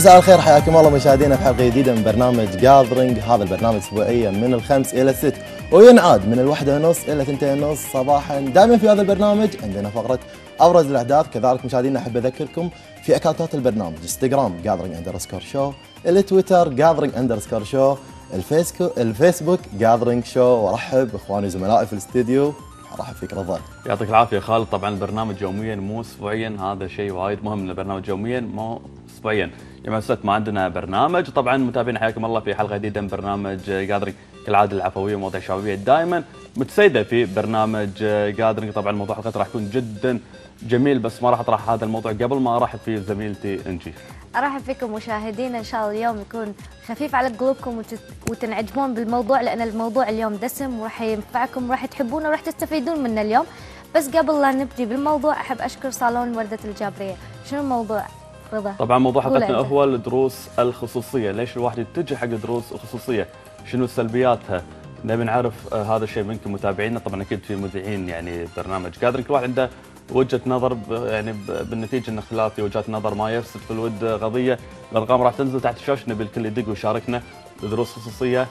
مساء الخير حياكم الله مشاهدينا في حلقة جديدة من برنامج Gathering هذا البرنامج اسبوعيا من الخمس إلى الست وينعاد من الواحدة ونص إلى ثنتين ونص صباحا. دائما في هذا البرنامج عندنا فقرة أبرز الأحداث. كذلك مشاهدينا أحب أذكركم في اكونتات البرنامج انستغرام Gathering underscore Show التويتر Gathering underscore Show الفيسبوك الفيسبوك Gathering Show وأرحب بإخواني زملائي في الاستديو. ارحب فيك رضا. يعطيك العافية خالد. طبعا البرنامج يوميا مو اسبوعيا. هذا شيء وايد مهم البرنامج يوميا مو اسبوعيا. السبت ما عندنا برنامج. طبعا متابعينا حياكم الله في حلقة جديدة من برنامج Gathering كالعاده العفويه ومواضيع شبابيه دائما متسيدة في برنامج Gathering طبعا موضوع حلقتنا راح يكون جدا جميل بس ما راح أطرح هذا الموضوع قبل ما أرحب في زميلتي إنجي. أرحب فيكم مشاهدينا إن شاء الله اليوم يكون خفيف على قلوبكم. وتنعجبون بالموضوع لأن الموضوع اليوم دسم وراح ينفعكم وراح تحبونه وراح تستفيدون منه اليوم. بس قبل لا نبدي بالموضوع أحب أشكر صالون وردة الجابرية. شنو الموضوع؟ رضا. طبعا موضوع حلقتنا. هو الدروس الخصوصية. ليش الواحد يتجه حق الدروس الخصوصية؟ شنو سلبياتها؟ نبي نعرف آه، هذا الشيء منكم متابعينا طبعا أكيد في مذيعين يعني برنامج قادر. كل واحد عنده وجهة نظر يعني بالنتيجة إن اختلاف في وجهات نظر ما يفسد في الود قضية. الأرقام راح تنزل تحت الشاشة. نبي الكل يدق ويشاركنا دروس خصوصية.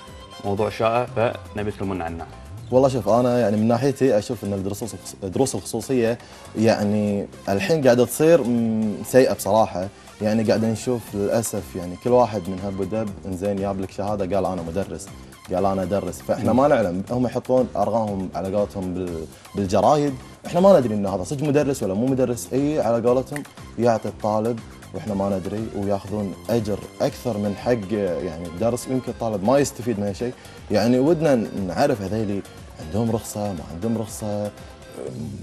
موضوع شائع فنبي تكلمونا عنه. والله شوف أنا يعني من ناحيتي أشوف إن الدروس الدروس الخصوصية يعني الحين قاعدة تصير سيئة بصراحة. يعني قاعد نشوف للأسف يعني كل واحد من هب ودب إنزين جاب لك شهادة قال أنا مدرس قال أنا أدرس. فإحنا ما نعلم. هم يحطون أرقامهم على قولتهم بال- بالجرايد. إحنا ما ندري إن هذا صدق مدرس ولا مو مدرس. إي على قولتهم يعطي الطالب وإحنا ما ندري وياخذون أجر أكثر من حق يعني الدرس يمكن الطالب ما يستفيد من شيء يعني ودنا نعرف هذيلي عندهم رخصة ما عندهم رخصة.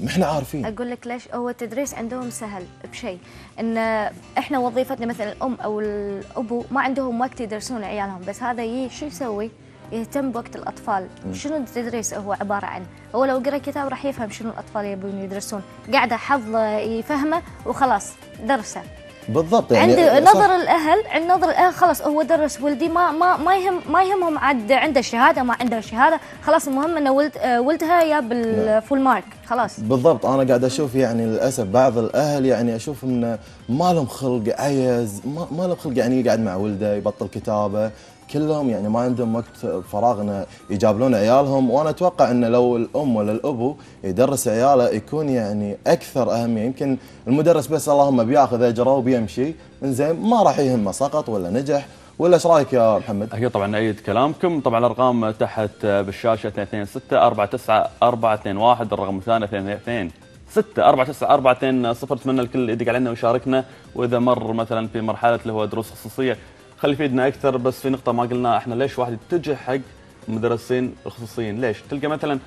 ما إحنا عارفين. أقول لك ليش هو التدريس عندهم سهل بشيء. إن إحنا وظيفتنا مثلا الأم أو الأبو ما عندهم وقت يدرسون عيالهم بس هذا يي شو يسوي؟ يهتم بوقت الأطفال. شنو التدريس هو عبارة عن؟ هو لو قرأ كتاب راح يفهم شنو الأطفال يبون يدرسون. قاعدة حظه يفهمه وخلاص درسه. بالضبط يعني عند. نظر الأهل عند نظر الأهل خلاص هو درس ولدي ما ما ما يهم ما يهمهم عاد عنده شهادة ما عنده شهادة خلاص المهم إنه ولد آه، ولدها جاب الفول مارك خلاص بالضبط أنا قاعد أشوف يعني للأسف بعض الأهل يعني أشوف إنه ما لهم خلق عيز ما, ما لهم خلق يعني يقعد مع ولده يبطل كتابة كلهم يعني ما عندهم وقت فراغ انه يجابلون عيالهم وأنا أتوقع انه لو الأم ولا الأبو يدرس عياله يكون يعني أكثر اهميه يمكن المدرس بس اللهم بياخذ أجره وبيمشي. إنزين ما راح يهمه سقط ولا نجح. ولا إيش رأيك يا محمد؟ أكيد طبعا ايد كلامكم. طبعا الأرقام تحت بالشاشة 226 49 421 الرقم الثاني 222 6 49 420 صفر اتمنى الكل يدق علينا ويشاركنا وإذا مر مثلا في مرحلة اللي هو دروس خصوصية خلي يفيدنا أكثر بس في نقطة ما قلنا إحنا ليش واحد يتجه حق المدرسين الخصوصيين ليش تلقى مثلا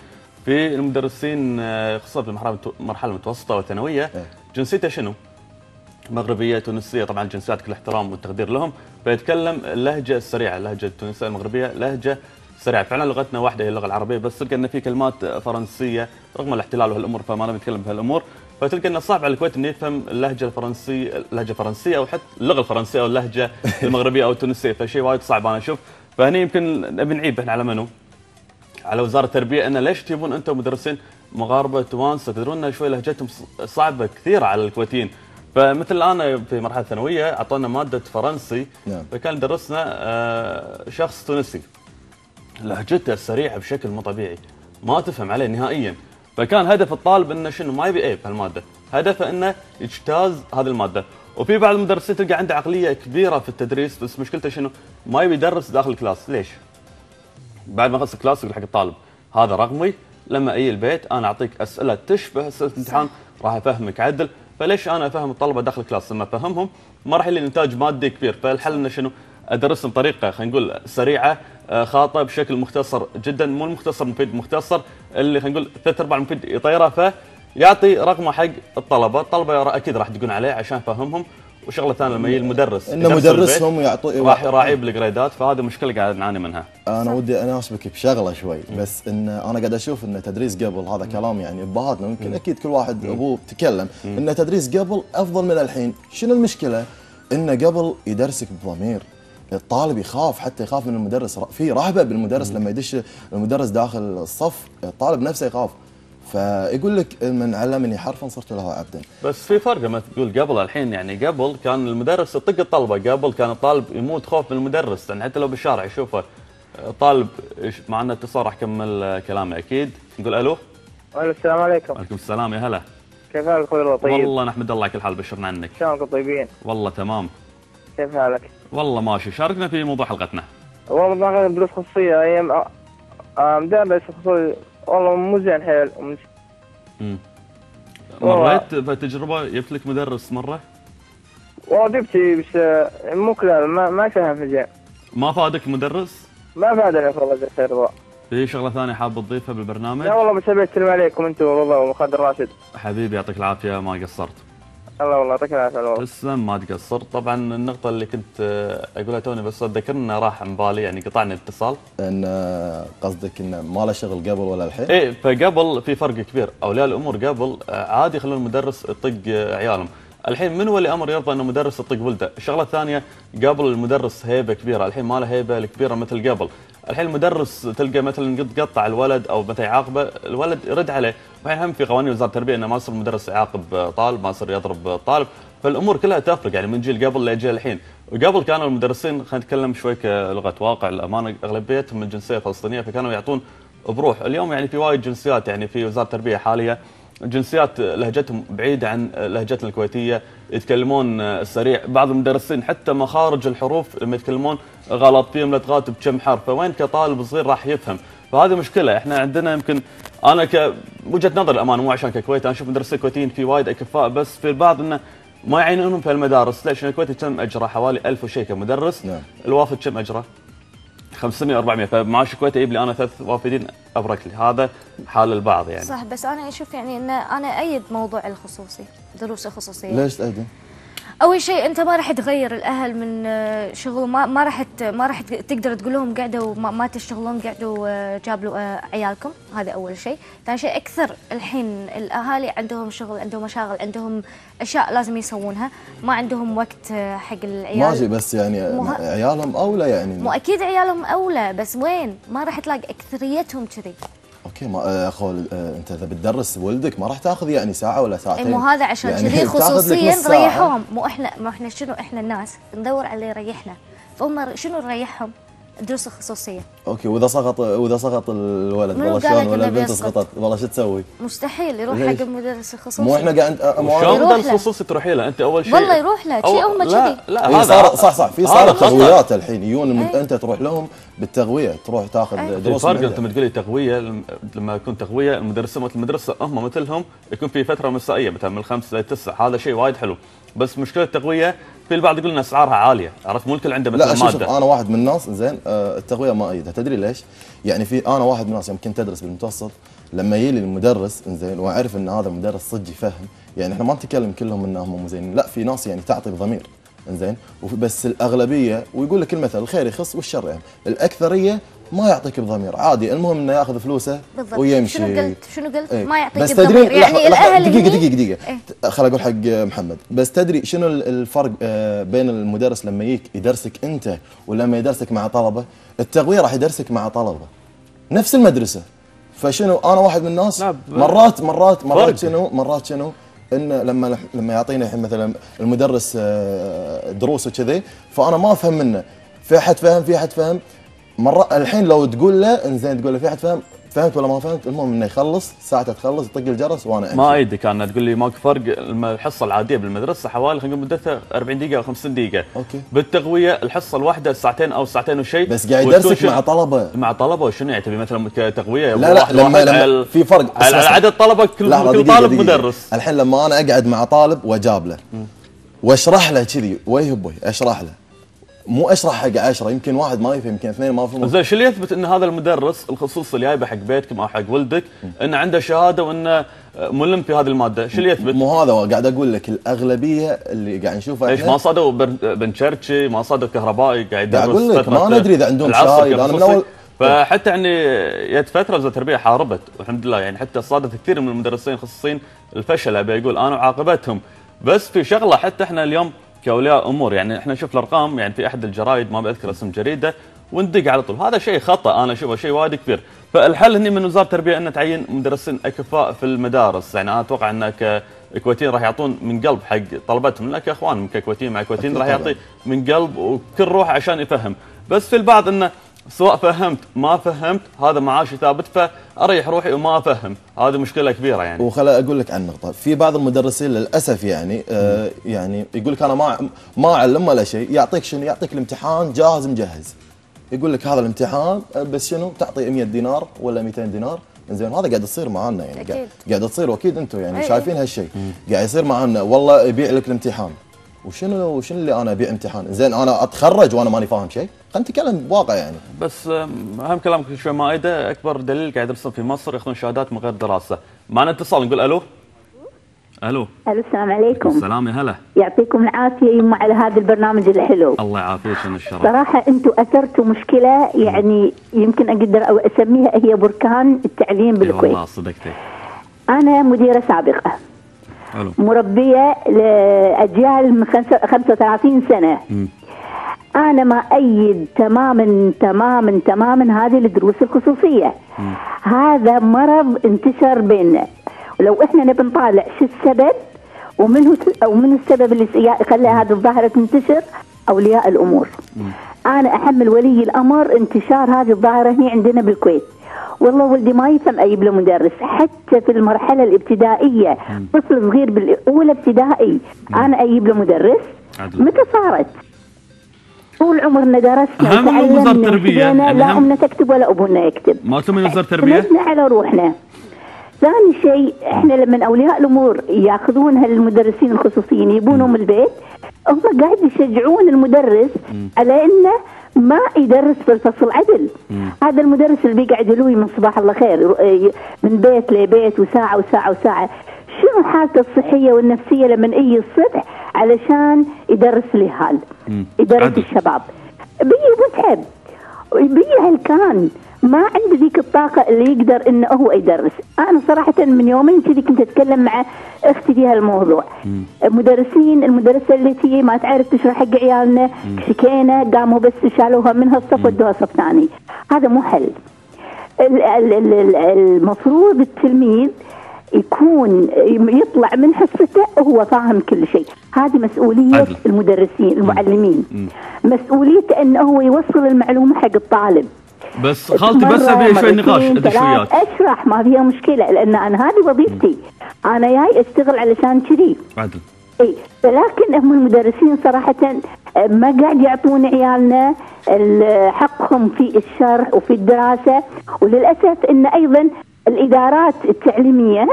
في المدرسين آه، خصوصا في المرحلة المتوسطة والثانوية إيه. جنسيته شنو؟ مغربية تونسية طبعا الجنسيات كل الاحترام والتقدير لهم فيتكلم اللهجه السريعه اللهجه التونسية المغربية لهجة سريعة فعلا لغتنا واحدة هي اللغة العربية بس تلقى إن في كلمات فرنسية رغم الاحتلال وهالأمور فما نبي نتكلم بهالأمور فتلقى انه صعب على الكويت إنه يفهم اللهجة الفرنسيه اللهجة الفرنسية أو حتى اللغة الفرنسية أو اللهجة المغربية أو التونسية فشيء وايد صعب أنا أشوف. فهني يمكن نبي نعيب إحنا على منو؟ على وزارة التربية انه ليش تجيبون أنتم مدرسين مغاربة توانسة؟ تدرون إن شوي لهجتهم صعبة كثير على الكويتيين. فمثل أنا في مرحلة ثانوية أعطونا مادة فرنسي. نعم. فكان درسنا آه، شخص تونسي. لهجته سريعه بشكل مو طبيعي. ما تفهم عليه نهائيا. فكان هدف الطالب إنه شنو ما يبي إيه بهالماده هدفه إنه يجتاز هذه المادة. وفي بعض المدرسين تلقى عنده عقلية كبيرة في التدريس بس مشكلته شنو؟ ما يبي يدرس داخل ال class. ليش؟ بعد ما خلص ال class يقول حق الطالب هذا رقمي لما أجي البيت أنا أعطيك أسئلة تشبه أسئلة الامتحان راح أفهمك عدل. فليش أنا أفهم الطلبة داخل ال class؟ لما أفهمهم ما راح يجي لي نتاج مادي كبير. فالحل إنه شنو؟ ادرسهم بطريقه خلينا نقول سريعة آه، خاطئة بشكل مختصر جدا مو المختصر مفيد مختصر اللي خلينا نقول ثلاث أرباع المفيد يطيره فيعطي رقمه حق الطلبة. الطلبة أكيد راح يدقون عليه عشان يفهمهم. وشغلة ثانية لما يجي المدرس إنه مدرسهم يعطي راح يراعيه بالجريدات فهذه مشكلة قاعد نعاني منها. أنا ودي اناسبك بشغلة شوي بس إن أنا قاعد أشوف إن تدريس قبل هذا كلام يعني ببهاتنا يمكن أكيد كل واحد أبوه تكلم إن تدريس قبل أفضل من الحين شنو المشكلة؟ إنه قبل يدرسك بضمير. الطالب يخاف حتى يخاف من المدرس. في رهبة بالمدرس لما يدش المدرس داخل الصف الطالب نفسه يخاف. فيقول لك من علمني حرفا صرت له عبدا. بس في فرق لما تقول قبل الحين يعني قبل كان المدرس يطق الطلبة قبل كان الطالب يموت خوف من المدرس. يعني حتى لو بالشارع يشوفه طالب إيش- مع أنه اتصال راح اكمل كلامي أكيد. نقول ألو؟ ألو السلام عليكم. وعليكم السلام يا هلا. كيف حالك أخوي الله طيب والله نحمد الله على كل حال بشرنا عنك. شلونكم طيبين؟ والله تمام. كيف حالك؟ والله ماشي. شاركنا في موضوع حلقتنا. والله ما دروس خصوصية. أيام آه، مدرس خصوصي والله مو زين حيل. مريت بتجربة جبت لك مدرس مرة؟ والله جبتي بس آه، مو كلام ما ما فهم في زين. ما فادك مدرس؟ ما فادني والله جزاك خير الله في شغلة ثانية حاب تضيفها بالبرنامج؟ لا والله بس أبي أتكلم عليكم أنتم والله وخالد راشد. حبيبي يعطيك العافية ما قصرت. الله والله يعطيك العافية والله. تسلم ما تقصرت طبعا النقطة اللي كنت آه، أقولها توني بس ذكرنا راح عن بالي يعني قطعنا الاتصال ان آه، قصدك إنه ما له شغل قبل ولا الحين؟ إيه فقبل في فرق كبير. أولياء الأمور قبل آه، عادي يخلون المدرس يطق عيالهم. الحين من ولي أمر يرضى إنه مدرس يطق ولده؟ الشغلة الثانية قبل المدرس هيبة كبيرة. الحين ما له هيبة الكبيره مثل قبل. الحين المدرس تلقى مثلا قد قطع الولد أو مثلا يعاقبه الولد يرد عليه. والحين هم في قوانين وزارة التربية إنه ما يصير المدرس يعاقب طالب ما يصير يضرب طالب. فالأمور كلها تفرق يعني من جيل قبل لجيل الحين. وقبل كانوا المدرسين خلينا نتكلم شوي كلغة واقع. الأمانة أغلبيتهم من جنسية فلسطينية فكانوا يعطون بروح. اليوم يعني في وايد جنسيات يعني في وزارة التربية حاليا. جنسيات لهجتهم بعيدة عن لهجتنا الكويتية يتكلمون السريع بعض المدرسين حتى مخارج الحروف لما يتكلمون غلط فيهم لدغات بكم حرف. فوين كطالب صغير راح يفهم؟ فهذه مشكلة. إحنا عندنا يمكن أنا كوجهه نظر الأمانة مو عشان ككويت. أنا أشوف مدرسين كويتيين في وايد أكفاء بس في البعض إنه ما يعينونهم في المدارس. ليش؟ الكويت كم اجره حوالي 1000 وشيء كمدرس. نعم. الوافد كم اجره؟ 500 400 فمعاش الكويت يجيب لي أنا ثلاث وافدين أبرك لي. هذا حال البعض يعني. صح بس أنا أشوف يعني إن أنا أيد موضوع الخصوصي دروس الخصوصية. ليش تأذن؟ أول شيء أنت ما راح تغير الأهل من آه، شغل ما ما راح ما راح تقدر تقول لهم قعدوا ما, ما تشتغلون قعدوا آه، جابوا آه، عيالكم. هذا أول شيء. ثاني شيء أكثر الحين الأهالي عندهم شغل عندهم مشاغل عندهم أشياء لازم يسوونها. ما عندهم وقت حق العيال. ماشي بس يعني عيالهم أولى يعني. مو أكيد عيالهم أولى بس وين؟ ما راح تلاقي أكثريتهم كذي. أوكي ما آه، أخو آه، أنت إذا بتدرس ولدك ما راح تاخذ يعني ساعة ولا إيه، ساعتين مو هذا عشان يعني كذي لك خصوصيا. ريحوهم مو إحنا مو إحنا شنو إحنا الناس؟ ندور على اللي يريحنا. فهم شنو نريحهم؟ الدروس الخصوصيه أوكي وإذا سقط وإذا سقط الولد والله شلون لك ولا البنت؟ سقطت والله شو تسوي؟ مستحيل يروح؟ حق المدرس الخصوصي مو إحنا قاعد يروح شلون له. مدرس خصوصي تروحي له أنت أول شيء والله يروح له، أو- شي هم لا كذي. لا إيه هذا صار صح صح في صارت. تغويات الحين يجون أي. أنت تروح لهم بالتغوية تروح تاخذ. في دروس فرق من انت. لما تقولي تغوية لم- لما يكون تغوية المدرسين مثل المدرسة هم مثلهم يكون في فترة مسائية مثلا من الخمس للتسع هذا شيء وايد حلو بس مشكلة التغوية في البعض يقول إن أسعارها عالية. عرفت؟ مو الكل عنده لا شوف شوف ماده أنا واحد من الناس زين آه، التغوية ما ايدها تدري ليش؟ يعني في أنا واحد من الناس يوم كنت أدرس بالمتوسط لما يجي لي المدرس زين وأعرف إن هذا المدرس صدق يفهم يعني إحنا ما نتكلم كلهم انهم مو زين. لا في ناس يعني تعطي بضمير زين بس الأغلبية ويقول لك المثل الخير يخص والشر يعني. الأكثرية ما يعطيك بضمير. عادي المهم إنه ياخذ فلوسه بالضبط. ويمشي. شنو قلت؟ شنو قلت؟ إيه. ما يعطيك بس تدري يعني لحظة- لحظة، الأهل دقيقة هني- دقيقة دقيقة. إيه. خل أقول حق محمد. بس تدري شنو ال- الفرق آه، بين المدرس لما يجيك يدرسك أنت ولما يدرسك مع طلبة؟ التغوية راح يدرسك مع طلبة. نفس المدرسة. فشنو؟ أنا واحد من الناس. مرات مرات مرات. شنو؟ مرات شنو؟ ان لما لما يعطينا الحين مثلا المدرس آه، دروس وكذي فأنا ما أفهم منه. في أحد فهم في أحد فهم. مرة الحين لو تقول له إنزين تقول له في أحد فهم فهمت ولا ما فهمت؟ المهم إنه يخلص ساعته تخلص يطق الجرس وأنا أمشي. ما أيدي كان تقول لي ماكو فرق الحصة العادية بالمدرسة حوالي خلينا نقول مدتها 40 دقيقة أو 50 دقيقة. أوكي. بالتغويه الحصة الواحدة ساعتين أو ساعتين وشيء بس قاعد يدرسك مع طلبة. مع طلبة؟ وشنو يعني تبي مثلا كتغويه لا لا واحد لما واحد لما في فرق. على. عدد طلبة كل, كل طالب. مدرس. الحين لما أنا أقعد مع طالب وأجاب له. وأشرح له كذي وجه بوجه أشرح له. مو اشرح حق عشرة يمكن واحد ما يفهم يمكن اثنين ما يفهمون زين شو اللي يثبت إن هذا المدرس الخصوصي اللي جايبه حق بيتكم أو حق ولدك إنه عنده شهادة وإنه ملم في هذه المادة شو اللي يثبت؟ مو هذا قاعد أقول لك الأغلبية اللي قاعد نشوفها إحنا ما صادوا بنشرشي ما صادوا كهربائي قاعد أقول لك، ما ندري إذا عندهم شايل. أنا من. أول- فحتى يعني يد فترة وزاره التربيه حاربت والحمد لله يعني حتى صادت كثير من المدرسين الخصوصيين الفشل أبي أقول أنا وعاقبتهم بس في شغلة حتى إحنا اليوم كأولياء أمور. يعني إحنا نشوف الأرقام يعني في أحد الجرايد ما بذكر اسم جريدة وندق على طول. هذا شيء خطأ أنا أشوفه شيء وايد كبير. فالحل هني من وزارة التربية أن تعين مدرسين أكفاء في المدارس. يعني أنا أتوقع انك الكويتيين راح يعطون من قلب حق طلبتهم. لك اخوان كويتيين مع كويتيين راح يعطي من قلب وكل روح عشان يفهم. بس في البعض انه سواء فهمت ما فهمت هذا معاشي ثابت فأريح روحي وما أفهم. هذه مشكلة كبيرة يعني. وخلا أقول لك عن نقطة. في بعض المدرسين للأسف يعني آه يعني يقول لك أنا ما ما أعلم ولا شيء. يعطيك شنو؟ يعطيك الامتحان جاهز مجهز. يقول لك هذا الامتحان آه، بس شنو؟ تعطي 100 دينار ولا 200 دينار. زين هذا قاعد تصير معنا يعني. أكيد. قاعد تصير واكيد أنتم يعني أي. شايفين هالشيء. قاعد يصير معنا والله يبيع لك الامتحان. وشنو وشنو اللي أنا ابيع امتحان؟ زين أنا أتخرج وأنا ماني فاهم شيء. خلينا نتكلم بواقع يعني. بس أهم كلامك شوي مائده أكبر دليل قاعد يدرسون في مصر ياخذون شهادات من غير دراسة. معنا اتصال نقول ألو؟ ألو. ألو السلام عليكم. السلام يا هلا. يعطيكم العافية يما على هذا البرنامج الحلو. الله يعافيك من الشرف صراحة أنتم أثرتوا مشكلة يعني يمكن أقدر أو أسميها هي بركان التعليم بالكويت والله صدقتي. أنا مديرة سابقة. مربية لأجيال من خمسة- 35 سنة. مم. أنا ما أيد تماما تماما تماما هذه الدروس الخصوصية. هذا مرض انتشر بيننا. ولو إحنا نبي نطالع شو السبب؟ ومنه أو من السبب اللي خلى هذه الظاهرة تنتشر؟ أولياء الأمور. أنا أحمل ولي الأمر انتشار هذه الظاهرة هنا عندنا بالكويت. والله ولدي ما يفهم أجيب له مدرس حتى في المرحلة الابتدائية طفل صغير بالاولى ابتدائي. أنا أجيب له مدرس؟ عدل. متى صارت؟ طول عمرنا درسنا أهم من وشفنا يعني لا أمنا تكتب ولا أبونا يكتب. ما تؤمن وزارة التربيه على روحنا. ثاني شيء إحنا لما أولياء الأمور يأخذون هالمدرسين الخصوصيين يبونهم البيت هم قاعد يشجعون المدرس على إنه ما يدرس في الفصل عدل هذا المدرس اللي بيقعد يلوي من صباح الله خير من بيت لبيت وساعة وساعة وساعة. شنو حالته الصحية والنفسية لما يجي الصبح علشان يدرس الهال يدرس عدل. الشباب. بيجي متعب. بيجي هلكان ما عنده ذيك الطاقة اللي يقدر إنه هو يدرس، أنا صراحة من يومين كذي كنت أتكلم مع أختي في هالموضوع. المدرسين المدرسة اللي تجي ما تعرف تشرح حق عيالنا شكينا قاموا بس شالوها من هالصف ودوها صف ثاني. هذا مو حل. ال- ال- ال- ال- المفروض التلميذ يكون يطلع من حصته وهو فاهم كل شيء. هذه مسؤولية عدل. المدرسين المعلمين. مسؤوليته إنه هو يوصل المعلومة حق الطالب. بس خالتي بس أبي شوي نقاش ادش وياك أشرح ما فيها مشكلة لأن أنا هذه وظيفتي. أنا جاي أشتغل علشان كذي. عدل. إي ولكن هم المدرسين صراحة آه، ما قاعد يعطون عيالنا ال- حقهم في الشرح وفي الدراسة. وللأسف إن أيضا الإدارات التعليمية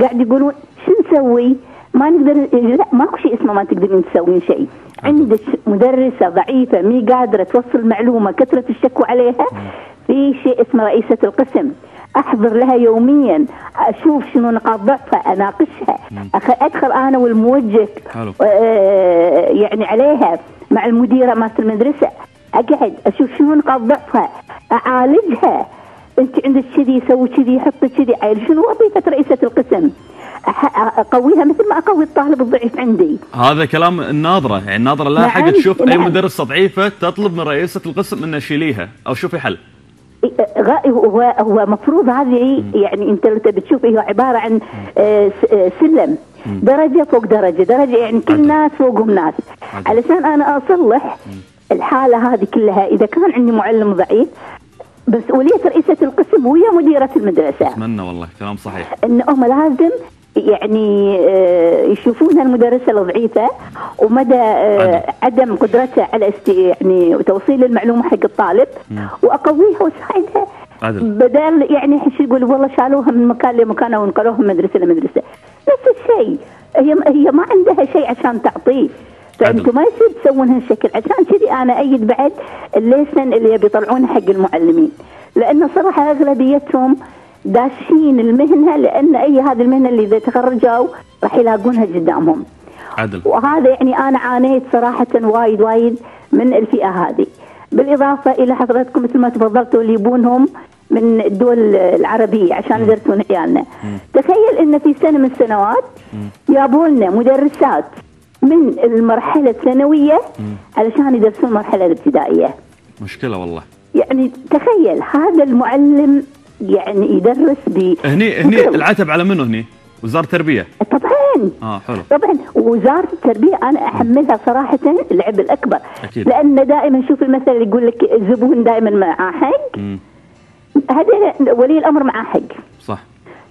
قاعد يقولون شو نسوي؟ ما نقدر لا ماكو شيء اسمه ما تقدرين تسوين شيء. عندك. مدرسة ضعيفة مي قادرة توصل معلومة كثرة الشكوى عليها. في شيء اسمه رئيسة القسم. أحضر لها يوميا أشوف شنو نقاط ضعفها أناقشها. أدخل أنا والموجه. آه، يعني عليها مع المديرة مالت المدرسة. أقعد أشوف شنو نقاط ضعفها أعالجها. أنت عندك كذي سوي كذي حطي كذي. عيل شنو وظيفة رئيسة القسم؟ أقويها مثل ما أقوي الطالب الضعيف عندي. هذا كلام الناظرة. يعني الناظرة لا نعم، حق تشوف أي نعم. مدرسه ضعيفه تطلب من رئيسة القسم إنه شيليها أو شوفي حل. غ- هو هو مفروض هذه يعني أنت لو تبي تشوف هي عبارة عن آه، آه، سلم. درجة فوق درجة. درجة يعني كل عدل. ناس فوقهم ناس. عدل. علشان أنا أصلح الحالة هذه كلها. إذا كان عندي معلم ضعيف مسؤولية رئيسة القسم ويا مديرة المدرسة. أتمنى والله. كلام صحيح. انهم لازم يعني آه، يشوفون المدرسة الضعيفه ومدى آه، عدم قدرتها على است يعني توصيل المعلومة حق الطالب. وأقويها وأساعدها. بدل يعني حش يقول والله شالوها من مكان لمكان ونقلوها من مدرسة لمدرسة. نفس الشيء. هي هي ما عندها شيء عشان تعطيه. فانتم ما يصير تسوون هالشكل. عشان كذي أنا أيد بعد الليسن اللي يبي يطلعونه حق المعلمين. لأنه صراحة أغلبيتهم داشين المهنة لأن أي هذه المهنة اللي إذا تخرجوا راح يلاقونها قدامهم. عدل. وهذا يعني أنا عانيت صراحة وايد وايد من الفئة هذه. بالإضافة إلى حضراتكم مثل ما تفضلتوا اللي يبونهم من الدول العربية عشان يدرسون عيالنا. تخيل إن في سنة من السنوات جابوا لنا مدرسات من المرحلة الثانوية علشان يدرسون المرحله الابتدائية. مشكلة والله. يعني تخيل هذا المعلم يعني يدرس ب هني هني. العتب على منو هني؟ وزارة التربية. طبعا. آه حلو. طبعا. ووزاره التربية أنا أحملها صراحة العبء الأكبر. أكيد. لأن دائما شوف المثل اللي يقول لك الزبون دائما معاه حق. مم. هذا ولي الأمر معاه حق. صح.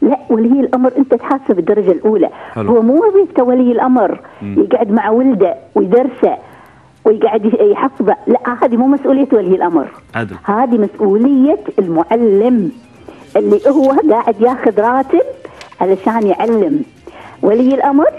لا ولي الأمر أنت تحاسب الدرجة الأولى. حلو. هو مو وظيفته ولي الأمر يقعد مع ولده ويدرسه ويقعد يحفظه. لا هذه مو مسؤولية ولي الأمر. عدل. هذه مسؤولية المعلم. اللي هو قاعد ياخذ راتب علشان يعلم ولي الأمر.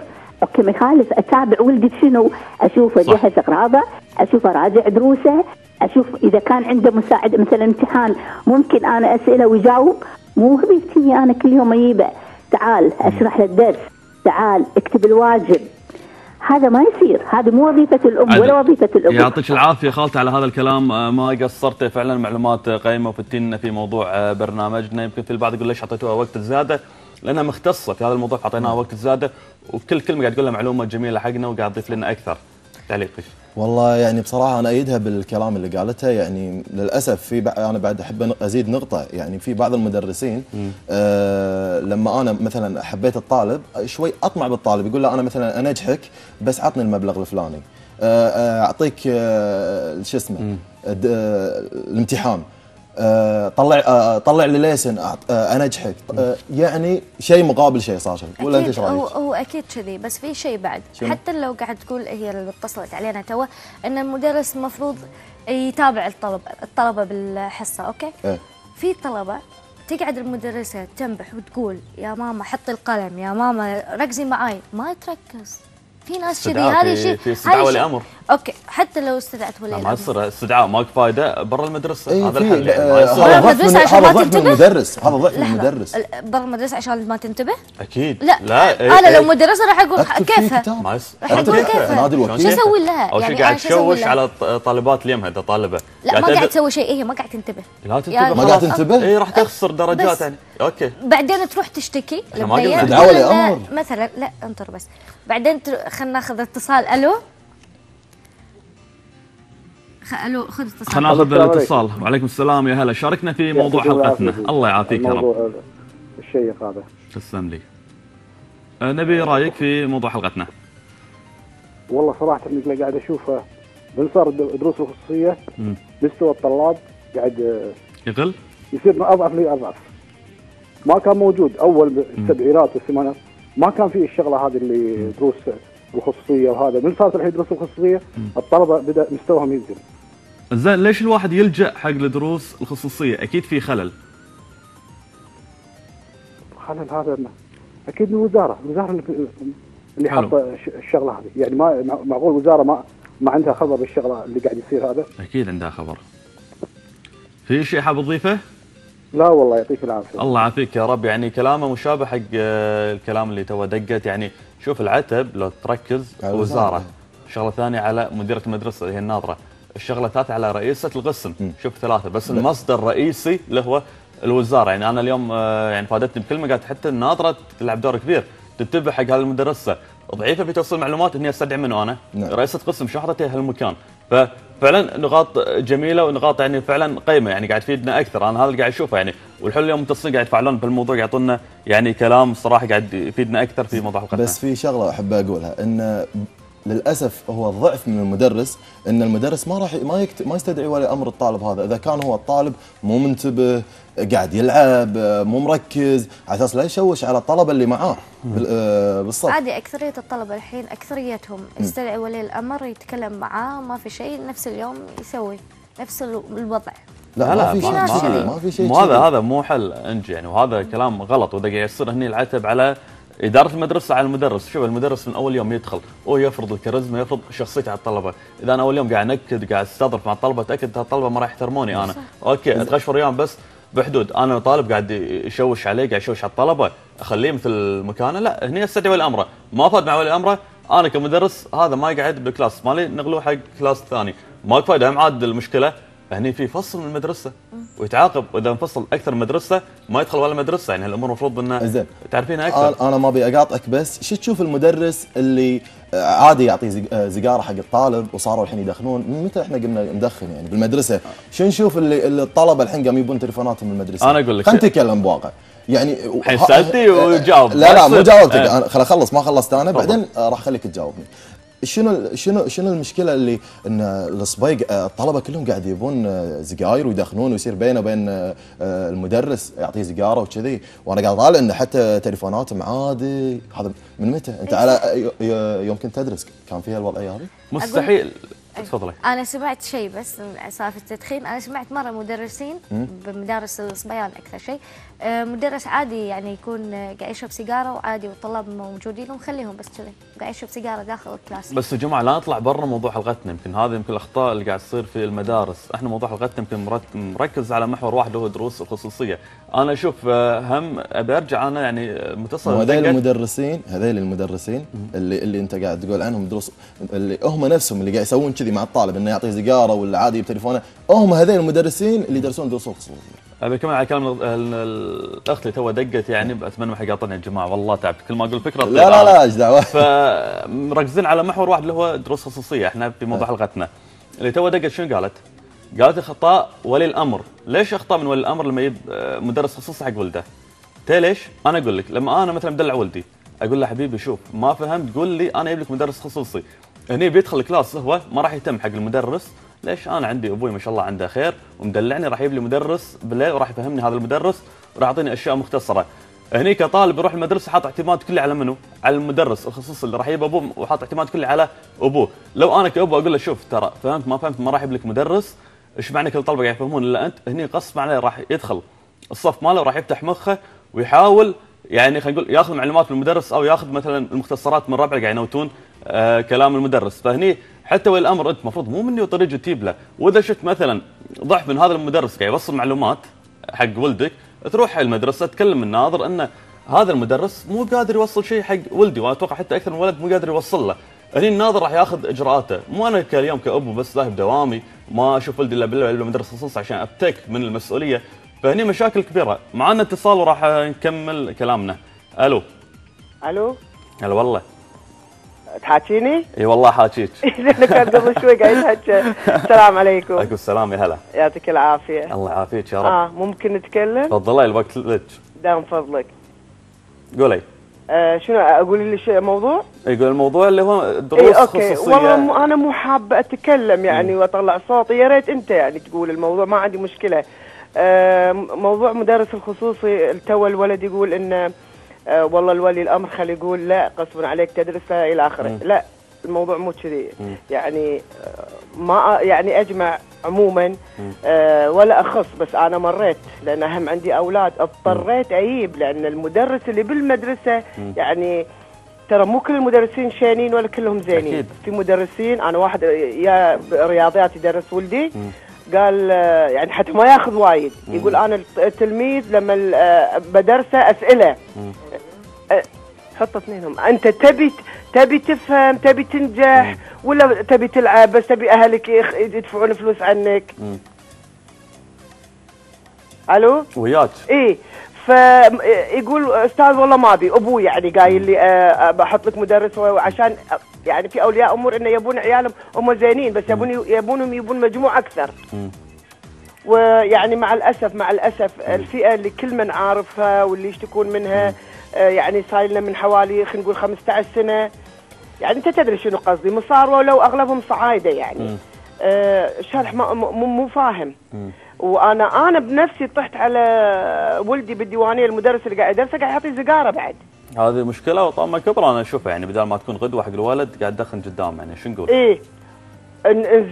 أوكي ما يخالف. أتابع ولدي شنو؟ اشوفه. جهز إغراضه اشوفه راجع دروسه أشوف إذا كان عنده مساعد مثلا امتحان ممكن أنا أسأله ويجاوب. مو وظيفتي أنا كل يوم أجيبه. تعال أشرح له الدرس. تعال اكتب الواجب. هذا ما يصير. هذه مو وظيفة الأم عدل. ولا وظيفة الاب يعطيك العافية خالتي على هذا الكلام. آه، ما قصرت فعلا. معلومات قيمة وفتينا في موضوع آه، برنامجنا. يمكن في البعض يقول ليش أعطيتوها وقت زيادة؟ لأنها مختصة في هذا الموضوع فأعطيناها وقت زيادة. وكل كلمة قاعد تقول لها معلومة جميلة حقنا وقاعد تضيف لنا أكثر. تعليقك والله يعني بصراحة أنا أيدها بالكلام اللي قالته يعني للأسف في بع... أنا بعد أحب أزيد نقطة يعني في بعض المدرسين آه لما أنا مثلا حبيت الطالب شوي أطمع بالطالب يقول له أنا مثلا انجحك بس عطني المبلغ الفلاني. آه، آه، أعطيك آه، شو اسمه الامتحان. طلع آه، طلع لي ليسن آه، انجحك آه، يعني شيء مقابل شيء صار ولا أنت إيش رأيك؟ هو أكيد كذي بس في شيء بعد شنو؟ حتى لو قاعد تقول هي اللي اتصلت علينا توا إن المدرس المفروض يتابع الطلبة الطلبة بالحصة okay إيه. في طلبة تقعد المدرسة تنبح وتقول يا ماما حطي القلم يا ماما ركزي معاي ما تركز في ناس كذي هذه شيء في استدعاء ولي شيء-. okay حتى لو استدعت ولي لا، ما الامر يصير استدعاء ماك فايده برا المدرسة إيه، هذا الحل يعني ما آه، يصير هذا برا المدرسة عشان هذا ما ضعف من تنتبه؟ المدرس هذا ضعف المدرس ال- برا المدرسة عشان ما تنتبه أكيد لا, لا إيه، أنا إيه. لو مدرسة راح أقول كيفها كتاب. ما يصير راح أقول أكتب كيفها. نادي الوكيل شو أسوي لها؟ أول شيء يعني قاعد أنا شو أسوي تشوش؟ على طالبات اليمها اذا طالبة لا ما قاعد تسوي شيء هي ما قاعد تنتبه لا تنتبه يعني- ما قاعد. تنتبه؟ اي راح تخسر درجات. يعني أوكي بعدين تروح تشتكي ما قلنا. مثلا لا انطر بس بعدين خلينا ناخذ اتصال ألو. ألو خذ اتصال. خلينا ناخذ. الاتصال. وعليكم السلام. يا هلا شاركنا في موضوع حلقتنا. الله يعافيك يا رب. الموضوع الشيق هذا. تسلم لي. آه، نبي رأيك في موضوع حلقتنا. والله صراحة اللي قاعد أشوفه من صار الدروس الخصوصية. مستوى الطلاب قاعد آه، يقل؟ يصير من أضعف لأضعف. ما كان موجود. أول السبعينات والثمانينات ما كان في الشغلة هذه اللي دروس الخصوصية وهذا. من صارت الحين دروس الخصوصية الطلبة بدأ مستواهم ينزل زين ليش الواحد يلجأ حق الدروس الخصوصية؟ أكيد في خلل. خلل هذا أكيد الوزارة الوزارة اللي. حاطة الش- الشغلة هذه. يعني ما مع- معقول الوزاره ما ما عندها خبر بالشغلة اللي قاعد يصير هذا؟ أكيد عنده خبر. في شيء حاب تضيفه لا والله يعطيك العافية. الله يعافيك يا رب. يعني كلامه مشابه حق آه، الكلام اللي تو دقت. يعني شوف العتب لو تركز على وزارة. شغلة ثانية على مديرة المدرسة اللي هي الناظرة. الشغلة الثالثة على رئيسة القسم. شوف ثلاثة بس المصدر الرئيسي اللي هو الوزارة. يعني أنا اليوم آه، يعني فادتني بكلمة قالت حتى الناظرة تلعب دور كبير. تنتبه حق هذه المدرسة ضعيفة في توصيل معلومات اني أستدعي منه أنا. نعم. رئيسة قسم شو حطتها هالمكان. ففعلا نقاط جميلة ونقاط يعني فعلا قيمة يعني قاعد تفيدنا أكثر. أنا هذا اللي قاعد أشوفه. يعني والحلو اليوم متصلين قاعد يتفاعلون بالموضوع يعطونا يعني كلام صراحة قاعد يفيدنا أكثر في موضوع حلقتنا بس في شغلة أحب أقولها إن للأسف هو الضعف من المدرس إن المدرس ما راح ما يكت... ما يستدعي ولي أمر الطالب هذا إذا كان هو الطالب مو منتبه قاعد يلعب مو مركز على أساس لا يشوش على الطلبة اللي معاه. آه، بالصف عادي أكثرية الطلبة الحين أكثريتهم يستدعي ولي الأمر يتكلم معاه ما في شيء نفس اليوم يسوي نفس ال- الوضع لا, ما في شيء. ما في شيء هذا. هذا مو حل انجي يعني وهذا كلام غلط واذا قاعد يصير هني العتب على إدارة المدرسة على المدرس. شوف المدرس من أول يوم يدخل هو يفرض الكاريزما يفرض شخصيته على الطلبة. إذا أنا أول يوم قاعد أنكد قاعد أستظرف مع الطلبة أتأكد إن الطلبة ما راح يحترموني أنا. okay اتغشمر وياهم بس بحدود. أنا طالب قاعد يشوش عليه قاعد يشوش على الطلبة أخليه مثل مكانه. لا هني أستدعي ولي أمره. ما فاد مع ولي أمره أنا كمدرس هذا ما يقعد بال class مالي. نقلوه حق class ثاني. ما فايدة هم عاد المشكلة. هني في فصل من المدرسة ويتعاقب وإذا انفصل أكثر من مدرسة ما يدخل ولا مدرسة يعني هالأمور المفروض إنه زين. تعرفينها أكثر أنا أنا ما أبي أقاطعك بس شو تشوف المدرس اللي آه، عادي يعطي آه، سيجاره حق الطالب وصاروا الحين يدخنون من متى إحنا قمنا ندخن يعني بالمدرسة شو نشوف اللي, اللي الطلبة الحين قاموا يبون تليفوناتهم من المدرسة أنا أقول لك خلينا. نتكلم بواقع يعني الحين سألتني آه، وجاوب. لا لا مو جاوبتك. أنا خل أخلص ما خلصت أنا. بعدين راح أخليك تجاوبني شنو شنو شنو المشكلة اللي إن الصبي آه، الطلبة كلهم قاعد يبون آه، سجاير ويدخنون ويصير بينه وبين آه، آه، المدرس يعطيه سيجاره وكذي. وأنا قاعد طالع إن حتى تليفوناتهم عادي هذا من متى؟ أنت على ي- ي- يوم كنت تدرس كان فيها الوضعية هذه؟ مستحيل. تفضلي. أنا سمعت شيء بس سالفه التدخين. أنا سمعت مرة مدرسين بمدارس الصبيان أكثر شيء. آه، مدرس عادي يعني يكون قاعد يشرب سيجارة وعادي والطلاب موجودين ومخليهم بس كذي. قاعد يشرب سيجارة داخل ال class. بس يا جماعة لا نطلع برا موضوع حلقتنا يمكن هذه يمكن الأخطاء اللي قاعد تصير في المدارس، إحنا موضوع حلقتنا يمكن مركز على محور واحد هو دروس الخصوصية، أنا أشوف آه، هم أبي أرجع أنا يعني آه، متصل وهذيل بدقة- المدرسين هذيل المدرسين اللي اللي أنت قاعد تقول عنهم دروس اللي هم نفسهم اللي قاعد يسوون كذي مع الطالب إنه يعطيه سيجاره ولا عادي بتليفونه. هم هذيل المدرسين اللي يدرسون دروس الخصوصيه ابي كمان على كلام ال- ال- الاخت اللي تو دقت يعني اتمنى ما حد يقاطعني يا جماعة والله تعبت. كل ما أقول فكرة لا لا لا إيش دعوة؟ فمركزين على محور واحد اللي هو دروس خصوصية. إحنا في موضوع حلقتنا. اللي تو دقت شنو قالت؟ قالت اخطاء ولي الأمر، ليش اخطاء من ولي الأمر لما يجيب مدرس خصوصي حق ولده؟ تي ليش؟ أنا أقول لك لما أنا مثلا مدلع ولدي أقول له حبيبي شوف ما فهمت قول لي أنا أجيب لك مدرس خصوصي. هني بيدخل ال class هو ما راح يهتم حق المدرس. ليش؟ أنا عندي أبوي ما شاء الله عنده خير ومدلعني راح يجيب لي مدرس بالليل وراح يفهمني هذا المدرس وراح يعطيني أشياء مختصرة. هني كطالب يروح المدرسة حاط اعتماد كلي على منو؟ على المدرس الخصوصي اللي راح يجيب أبوه وحاط اعتماد كلي على أبوه، لو أنا كابو أقول له شوف ترى فهمت؟ ما فهمت ما راح يجيب لك مدرس، إيش معنى كل طلبة قاعد يفهمون إلا أنت؟ هني غصب عليه راح يدخل الصف ماله راح يفتح مخه ويحاول يعني خلينا نقول ياخذ معلومات من المدرس أو ياخذ مثلا المختصرات من ربعه قاعد ينوتون آه كلام المدرس. فهني حتى ولي الأمر أنت المفروض مو مني وطريق تجيب له. وإذا شفت مثلا ضعف من هذا المدرس قاعد يوصل معلومات حق ولدك تروح المدرسة تكلم الناظر انه هذا المدرس مو قادر يوصل شيء حق ولدي وأنا أتوقع حتى أكثر من ولد مو قادر يوصل له. هني الناظر راح ياخذ إجراءاته. مو أنا كاليوم كأبو بس ذاهب دوامي ما أشوف ولدي إلا بالليل ولا مدرسه خصوصي عشان ابتك من المسؤولية. فهني مشاكل كبيرة. معنا اتصال وراح نكمل كلامنا. ألو. ألو. هلا والله. تحاكيني؟ إي والله حاكيك. كان قبل شوي قاعد يتحكى السلام عليكم. عليكم السلام يا هلا. يعطيك العافية. الله يعافيك يا رب. آه ممكن نتكلم؟ تفضلي الوقت لك. دام فضلك. قولي. آه شنو أقول لي شيء موضوع؟ يقول الموضوع اللي هو دروس okay. خصوصية. والله مو أنا مو حابة أتكلم يعني وأطلع صوتي. يا ريت أنت يعني تقول الموضوع ما عندي مشكلة. موضوع مدرس الخصوصي تو الولد يقول انه آه والله الولي الأمر خلي يقول لا غصبا عليك تدرس إلى آخره. لا الموضوع مو كذي. يعني آه، ما يعني أجمع عموما آه ولا أخص بس أنا مريت لأن هم عندي أولاد. اضطريت أجيب لأن المدرس اللي بالمدرسة يعني ترى مو كل المدرسين شينين ولا كلهم زينين. أكيد. في مدرسين أنا واحد يا رياضيات يدرس ولدي. قال آه، يعني حتى ما ياخذ وايد. يقول أنا التلميذ لما آه، بدرسه أسئلة. آه، حط اثنينهم. أنت تبي تبي تفهم تبي تنجح ولا تبي تلعب بس تبي أهلك يدفعون فلوس عنك؟ ألو؟ وياك. إيه. فيقول أستاذ والله ما أبي أبوي يعني قايل لي بحط لك مدرس عشان يعني في أولياء أمور إنه يبون عيالهم هم زينين بس يبون يبونهم يبون مجموع أكثر. ويعني مع الأسف مع الأسف الفئة اللي كل من عارفها واللي يشتكون منها آه، يعني صاير لنا من حوالي خلينا نقول 15 سنة. يعني أنت تدري شنو قصدي؟ مصاروا لو أغلبهم صعايدة يعني. آه، ما- مو مو- فاهم. وأنا أنا بنفسي طحت على ولدي بالديوانية المدرس اللي قاعد يدرسه قاعد يعطي سيجاره بعد. هذه مشكلة وطامه كبرى أنا اشوفها يعني بدل ما تكون قدوه حق الولد قاعد تدخن قدام يعني شو نقول؟ إيه.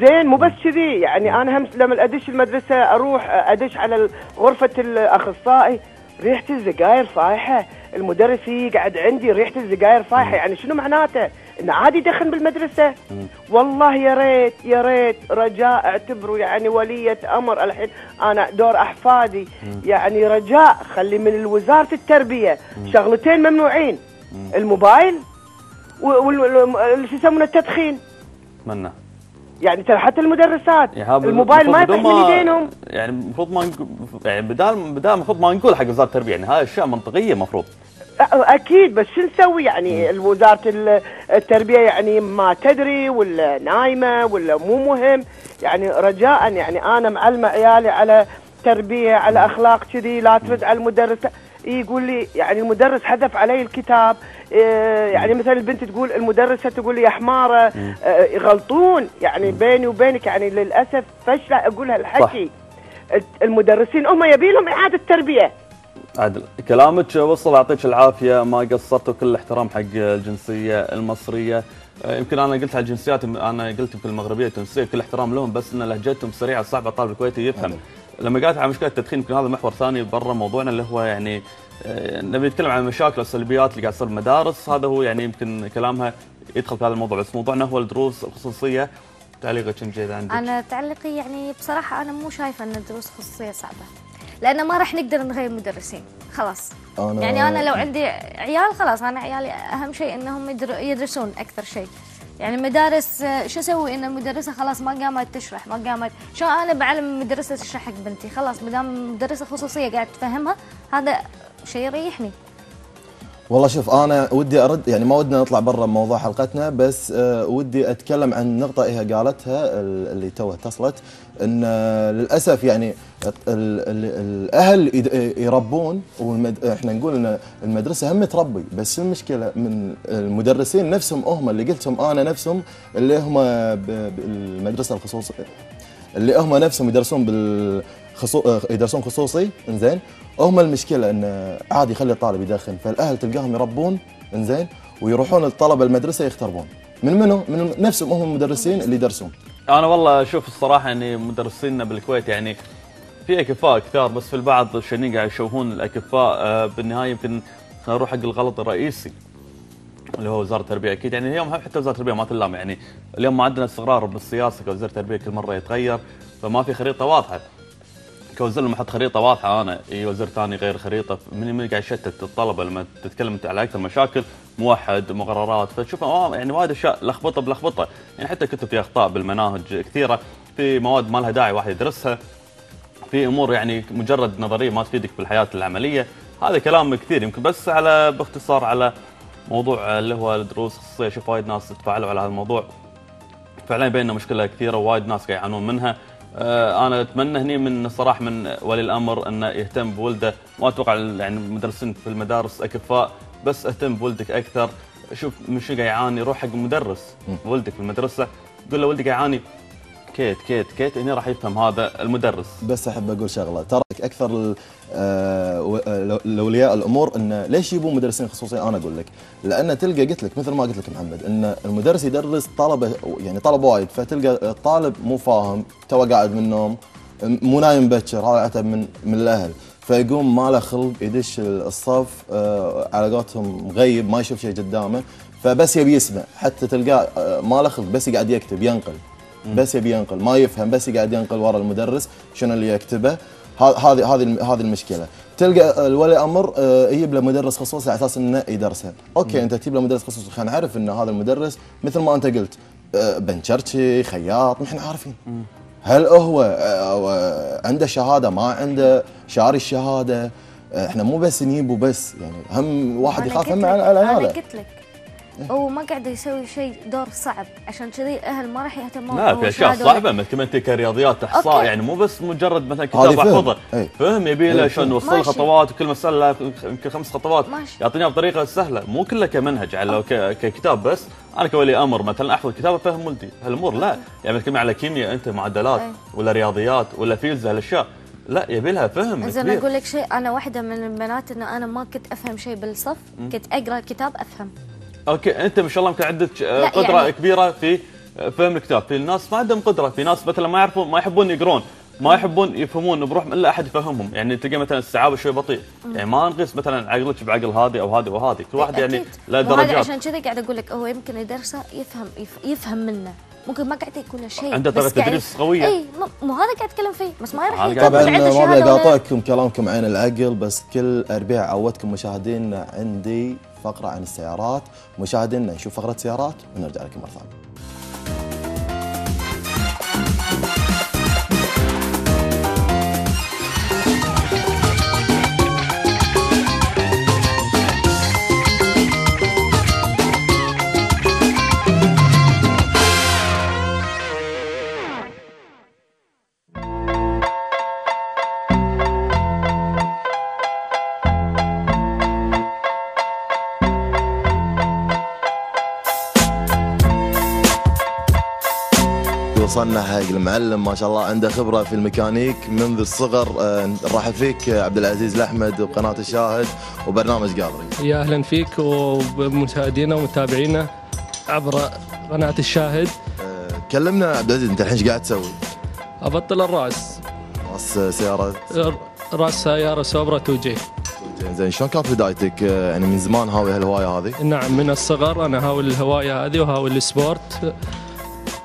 زين مو بس كذي. يعني أنا هم لما ادش المدرسة أروح أدش على غرفة الأخصائي ريحة السجاير صايحة. المدرس يقعد عندي ريحة السجاير صايحة. يعني شنو معناته؟ عادي يدخن بالمدرسة. والله يا ريت يا ريت رجاء اعتبروا يعني ولية أمر الحين. أنا دور أحفادي يعني رجاء خلي من وزاره التربية. شغلتين ممنوعين. الموبايل وال- وال- شو يسمونه؟ التدخين. اتمنى يعني ترى حتى المدرسات الموبايل ما يطيح من إيدينهم. يعني المفروض ما نقول يعني بدال بدال المفروض ما نقول حق وزارة التربية يعني هاي أشياء منطقية المفروض. أكيد بس شو نسوي؟ يعني وزاره ال- التربية يعني ما تدري ولا نايمة ولا مو مهم. يعني رجاء يعني أنا معلمه عيالي على تربية على أخلاق كذي لا ترد على المدرس. يقول لي يعني المدرس حذف علي الكتاب. إيه، يعني مثلا البنت تقول المدرسة تقول لي يا حمارة آه، يغلطون. يعني بيني وبينك يعني للأسف فشلة أقول هالحكي المدرسين هم يبي لهم إعادة تربية. عدل. كلامك وصل يعطيك العافية. ما قصرت وكل الاحترام حق الجنسية المصرية. آه، يمكن أنا قلت على الجنسيات أنا قلت يمكن المغربية والتونسيه كل احترام لهم بس إن لهجتهم سريعة صعبة الطالب الكويتي يفهم. لما قالت على مشكلة التدخين يمكن هذا محور ثاني برا موضوعنا اللي هو يعني آه، نبي نتكلم عن المشاكل والسلبيات اللي قاعد تصير بالمدارس هذا هو يعني يمكن كلامها يدخل في هذا الموضوع. بس موضوعنا هو الدروس الخصوصية. تعليقك انت جيد عندك؟ أنا تعليقي يعني بصراحة أنا مو شايفة إن الدروس الخصوصية صعبة. لأن ما راح نقدر نغير مدرسين. خلاص. أنا- يعني أنا لو عندي عيال خلاص أنا عيالي أهم شيء إنهم يدر- يدرسون أكثر شيء. يعني مدارس شو أسوي؟ إن المدرسة خلاص ما قامت تشرح ما قامت. شو أنا بعلم مدرسة تشرح حق بنتي؟ خلاص ما دام مدرسة خصوصية قاعد تفهمها هذا شيء يريحني. والله شوف أنا ودي أرد يعني ما ودنا نطلع برا موضوع حلقتنا بس آه، ودي أتكلم عن نقطة هي قالتها ال- اللي توها اتصلت إن آه، للأسف يعني ال- ال- الأهل يربون والمد... إحنا نقول إن المدرسة هم تربي بس المشكلة؟ من المدرسين نفسهم هم اللي قلتهم أنا نفسهم اللي هم بالمدرسة الخصوصية اللي هم نفسهم يدرسون بالخصو... يدرسون خصوصي إنزين هم المشكلة إن عادي يخلي الطالب يدخن فالأهل تلقاهم يربون إنزين ويروحون الطلبه المدرسة يختربون. من منو؟ من نفسهم هم المدرسين اللي يدرسون. أنا والله أشوف الصراحة يعني مدرسينا بالكويت يعني في أكفاء كثار بس في البعض الشنين قاعد يشوهون الأكفاء آه، بالنهاية يمكن خلينا نروح حق الغلط الرئيسي اللي هو وزارة التربية. أكيد يعني اليوم حتى وزارة التربية ما تلام يعني اليوم ما عندنا استقرار بالسياسة كوزير التربية كل مرة يتغير فما في خريطة واضحة. كوزير لما أحط خريطة واضحة. أنا اي وزير ثاني غير خريطة. من من قاعد يشتت الطلبة لما تتكلم انت على أكثر مشاكل موحد مقررات. فتشوف آه يعني وايد أشياء لخبطة بلخبطة. يعني حتى كتب في أخطاء بالمناهج كثيرة. في مواد ما لها داعي واحد يدرسها. في أمور يعني مجرد نظرية ما تفيدك بالحياة العملية. هذا كلام كثير. يمكن بس على باختصار على موضوع اللي هو الدروس. الخصوصيه شوف وايد ناس تفاعلوا على هذا الموضوع. فعلا بيننا مشكلة كثيرة ووايد ناس قاعد يعانون منها. أنا أتمنى هني من الصراحه من ولي الأمر أنه يهتم بولده. ما أتوقع يعني المدرسين في المدارس أكفاء بس أهتم بولدك أكثر. شوف من شو قاعد يعاني روح حق مدرس ولدك في المدرسة. قول له ولدي قاعد يعاني. كيت كيت كيت هنا راح يفهم هذا المدرس. بس أحب أقول شغلة ترى أكثر آه، آه، الاولياء الأمور انه ليش يبون مدرسين خصوصيين أنا أقول لك. لأن تلقى قلت لك مثل ما قلت لك محمد إن المدرس يدرس طلبة يعني طلبة وايد فتلقى الطالب مو فاهم تو قاعد من النوم مو نايم بكر هذا عتب من من الأهل. فيقوم ما له خلق يدش الصف آه، على قولتهم مغيب ما يشوف شيء قدامه فبس يبي يسمع. حتى تلقاه ما له خلق بس يقعد يكتب ينقل. بس يبي ينقل. ما يفهم بس يقعد ينقل ورا المدرس شنو اللي يكتبه. هذه هذه هذه المشكلة. تلقى الولي أمر آه، يجيب له مدرس خصوصي على أساس إنه يدرسها أوكي أنت تجيب له مدرس خصوصي. خلينا نعرف إن هذا المدرس مثل ما أنت قلت آه، بنشرشي خياط نحن عارفين. هل هو آه، عنده شهادة ما عنده؟ شاري الشهادة. إحنا مو بس نجيب وبس يعني هم واحد يخاف هم على على أنا قلت لك هو ما قاعد يسوي شيء دور صعب. عشان كذي الاهل ما راح يهتمون. لا في أشياء صعبة مثل ما انت كرياضيات احصاء أوكي. يعني مو بس مجرد مثلا كتاب فهم. احفظه أي. فهم يبي له شلون فهم. نوصل. خطوات وكل مسألة يمكن خمس خطوات. ماشي. يعطينيها بطريقه سهلة مو كله كمنهج. يعني لو ك- ككتاب بس أنا كولي أمر مثلا أحفظ كتاب افهم ولدي. هالامور لا. يعني بتكلم على كيمياء أنت معدلات أي. ولا رياضيات ولا فيزياء هالأشياء. لا يبي لها فهم زين أقول لك شيء. أنا واحدة من البنات إن أنا ما كنت أفهم شيء بالصف. كنت أقرأ الكتاب أفهم. أوكي أنت ما شاء الله يمكن عندك آه، قدرة يعني- كبيرة في آه، فهم الكتاب. في ناس ما عندهم قدرة في ناس مثلا ما يعرفون ما يحبون يقرون ما يحبون يفهمون بروحهم الا أحد يفهمهم. يعني تلقى مثلا استيعابه شوي بطيء. يعني ما نقيس مثلا عقلك بعقل هذه أو هذه وهذه كل واحد يعني. له درجات. عشان كذا قاعد أقول لك هو يمكن يدرسه يفهم يف- يفهم منه. ممكن ما قاعد يكون شيء عنده قاعد- تدريس قوية. إي مو- هذا قاعد أتكلم فيه بس ما يروح طبعا ما اقاطعكم كلامكم عين العقل بس كل أربيع عودكم مشاهدينا عندي فقرة عن السيارات. مشاهدينا نشوف فقرة سيارات ونرجع لكم مرة ثانية. وصلنا حق المعلم ما شاء الله عنده خبرة في الميكانيك منذ الصغر. نرحب فيك آه، عبد العزيز الأحمد وقناة الشاهد وبرنامج Gathering يا أهلا فيك وبمشاهدينا ومتابعينا عبر قناة الشاهد. آه، كلمنا عبد العزيز أنت الحين إيش قاعد تسوي؟ أبطل الرأس. رأس سيارة؟ رأس سيارة Supra 2 J. زين زين شلون كانت بدايتك؟ آه، يعني من زمان هاوي هالهواية هذه؟ نعم من الصغر أنا هاوي الهواية هذه وهاوي ال sport.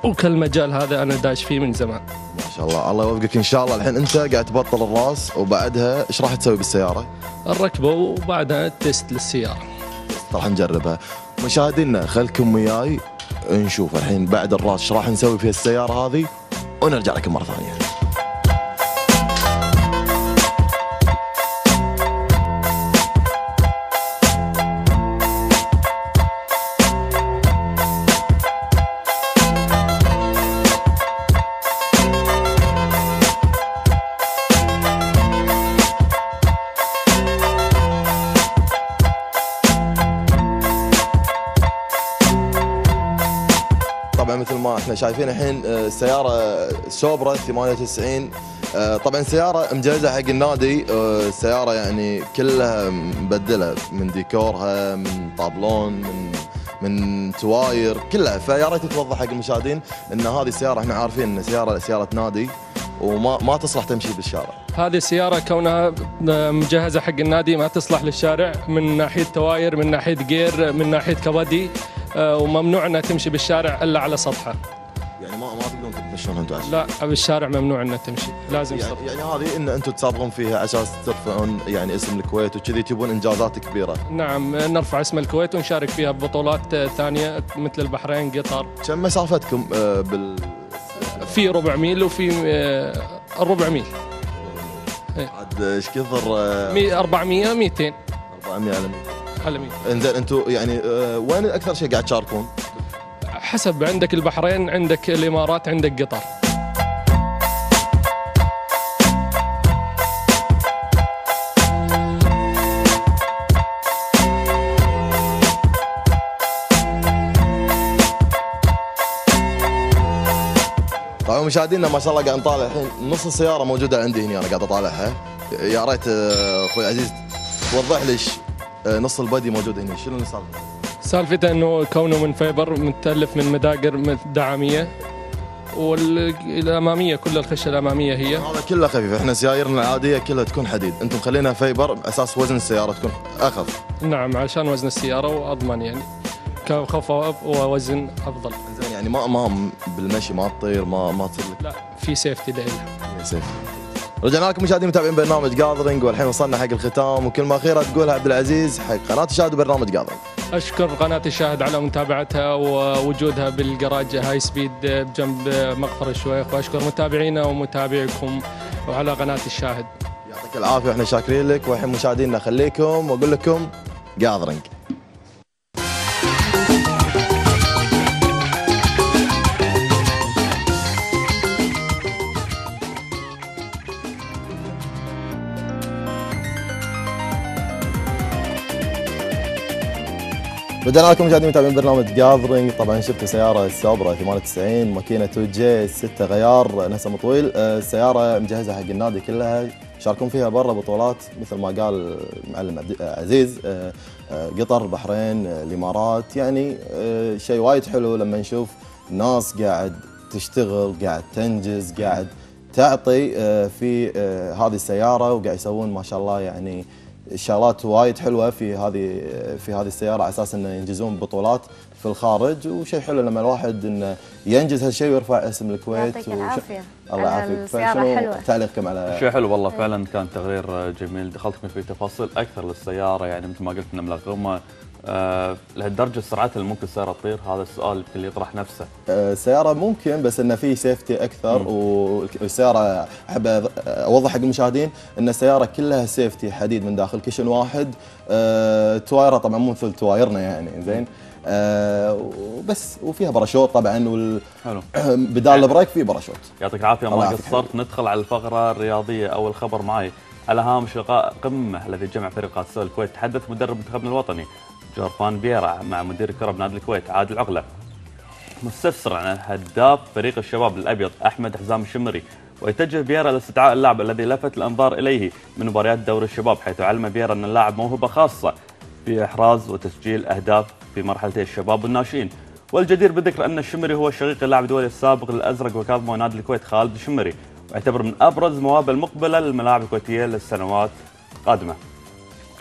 وكل مجال هذا أنا داش فيه من زمان. ما شاء الله. الله يوفقك إن شاء الله. الحين أنت قاعد تبطل الراس وبعدها إيش راح تسوي بالسيارة؟ الركبة وبعدها التست للسيارة. راح نجربها. مشاهدينا خلكم وياي. نشوف الحين بعد الراس إيش راح نسوي في السياره هذه ونرجع لكم مرة ثانية. شايفين الحين آه، سيارة Supra 98 آه، طبعا سيارة مجهزة حق النادي. آه، سيارة يعني كلها مبدلة من ديكورها من طابلون من من تواير كلها. فيا ريت توضح حق المشاهدين إن هذه السياره إحنا عارفين إن سياره سيارة نادي وما ما تصلح تمشي بالشارع. هذه السياره كونها مجهزة حق النادي ما تصلح للشارع من ناحية تواير من ناحية gear من ناحية ك body آه، وممنوع إنها تمشي بالشارع إلا على ما تمشونها أنتم لا بالشارع ممنوع انها تمشي. لازم يعني, يعني هذه إن أنتم تسابقون فيها عشان ترفعون يعني اسم الكويت وكذي تجيبون إنجازات كبيرة. نعم نرفع اسم الكويت ونشارك فيها ببطولات ثانية مثل البحرين قطر. كم مسافتكم آه، بال في ربع ميل وفي آه، الربع ميل. عاد إيش كثر آه، مي- 400 200 400 على مية. على ميل إنزين أنتم يعني آه، وين أكثر شيء قاعد تشاركون؟ حسب عندك البحرين عندك الإمارات عندك قطر. طبعا مشاهدينا ما شاء الله قاعد نطالع الحين. نص السيارة موجودة عندي هنا أنا قاعد أطالعها. يا ريت آه، أخوي العزيز توضح لي آه، نص ال body موجود هنا. شنو السالفه؟ سالفته إنه كونه من fiber متألف من مداقر دعامية والأمامية كل الخشة الأمامية هي. هذا كله خفيف. إحنا سيايرنا العادية كلها تكون حديد. أنتم مخلينها fiber أساس وزن السيارة تكون أخف. نعم عشان وزن السيارة وأضمن يعني. كخفاء ووزن أفضل. زين يعني ما ما بالمشي ما تطير ما ما تصير لا في safety لها يا سيف رجعنا لكم مشاهدين متابعين برنامج Gathering والحين وصلنا حق الختام وكلمه اخيره تقولها عبد العزيز حق قناة الشاهد وبرنامج Gathering أشكر قناة الشاهد على متابعتها ووجودها بالجراج High Speed بجنب مخفر الشويخ وأشكر متابعينا ومتابعيكم وعلى قناة الشاهد. يعطيك العافية وإحنا شاكرين لك والحين مشاهدينا خليكم وأقول لكم Gathering رجعنا لكم مشاهدين متابعين برنامج Gathering طبعا شفت سيارة ال Supra 98 ماكينة 2 J 6 غيار نفسها مطويل آه، السيارة مجهزة حق النادي كلها. يشاركون فيها برا بطولات مثل ما قال المعلم آه، عزيز آه، قطر البحرين الإمارات. يعني شيء وايد حلو لما نشوف ناس قاعد تشتغل قاعد تنجز قاعد تعطي في هذه السيارة وقاعد يسوون ما شاء الله يعني شغلات وايد حلوة في هذه في هذه السيارة على أساس انه ينجزون بطولات في الخارج وشيء حلو لما الواحد انه ينجز هالشيء ويرفع اسم الكويت يعطيك وش- العافية. الله يعافيك. فشنو. تعليقكم على شيء حلو والله فعلا كان تغيير جميل. دخلتكم في تفاصيل أكثر للسيارة يعني مثل ما قلت إن ملغمة آه لهالدرجة سرعتها اللي ممكن السيارة تطير؟ هذا السؤال اللي يطرح نفسه. آه، السياره ممكن بس انه في سيفتي أكثر والسيارة أحب أوضح حق المشاهدين إن السيارة كلها safety حديد من داخل cushion واحد. آه، توايرها طبعا مو مثل توايرنا يعني زين. آه، وبس وفيها باراشوت طبعا وال حلو. بدال ال brake في باراشوت. يعطيك العافية ما. قصرت ندخل على الفقرة الرياضية. أول خبر معي. على هامش لقاء قمة الذي جمع فريق سول الكويت. تحدث مدرب منتخبنا الوطني. جورفان فييرا مع مدير الكرة بنادي الكويت عادل عقلة مستفسر عن هداف فريق الشباب الأبيض أحمد حزام الشمري ويتجه بييرا لاستدعاء اللاعب الذي لفت الأنظار إليه من مباريات دوري الشباب حيث علم بييرا أن اللاعب موهبة خاصة في إحراز وتسجيل أهداف في مرحلتي الشباب والناشئين والجدير بالذكر أن الشمري هو شقيق اللاعب الدولي السابق للأزرق وكاظمه ونادي الكويت خالد الشمري ويعتبر من أبرز مواهب المقبلة للملاعب الكويتية للسنوات القادمة.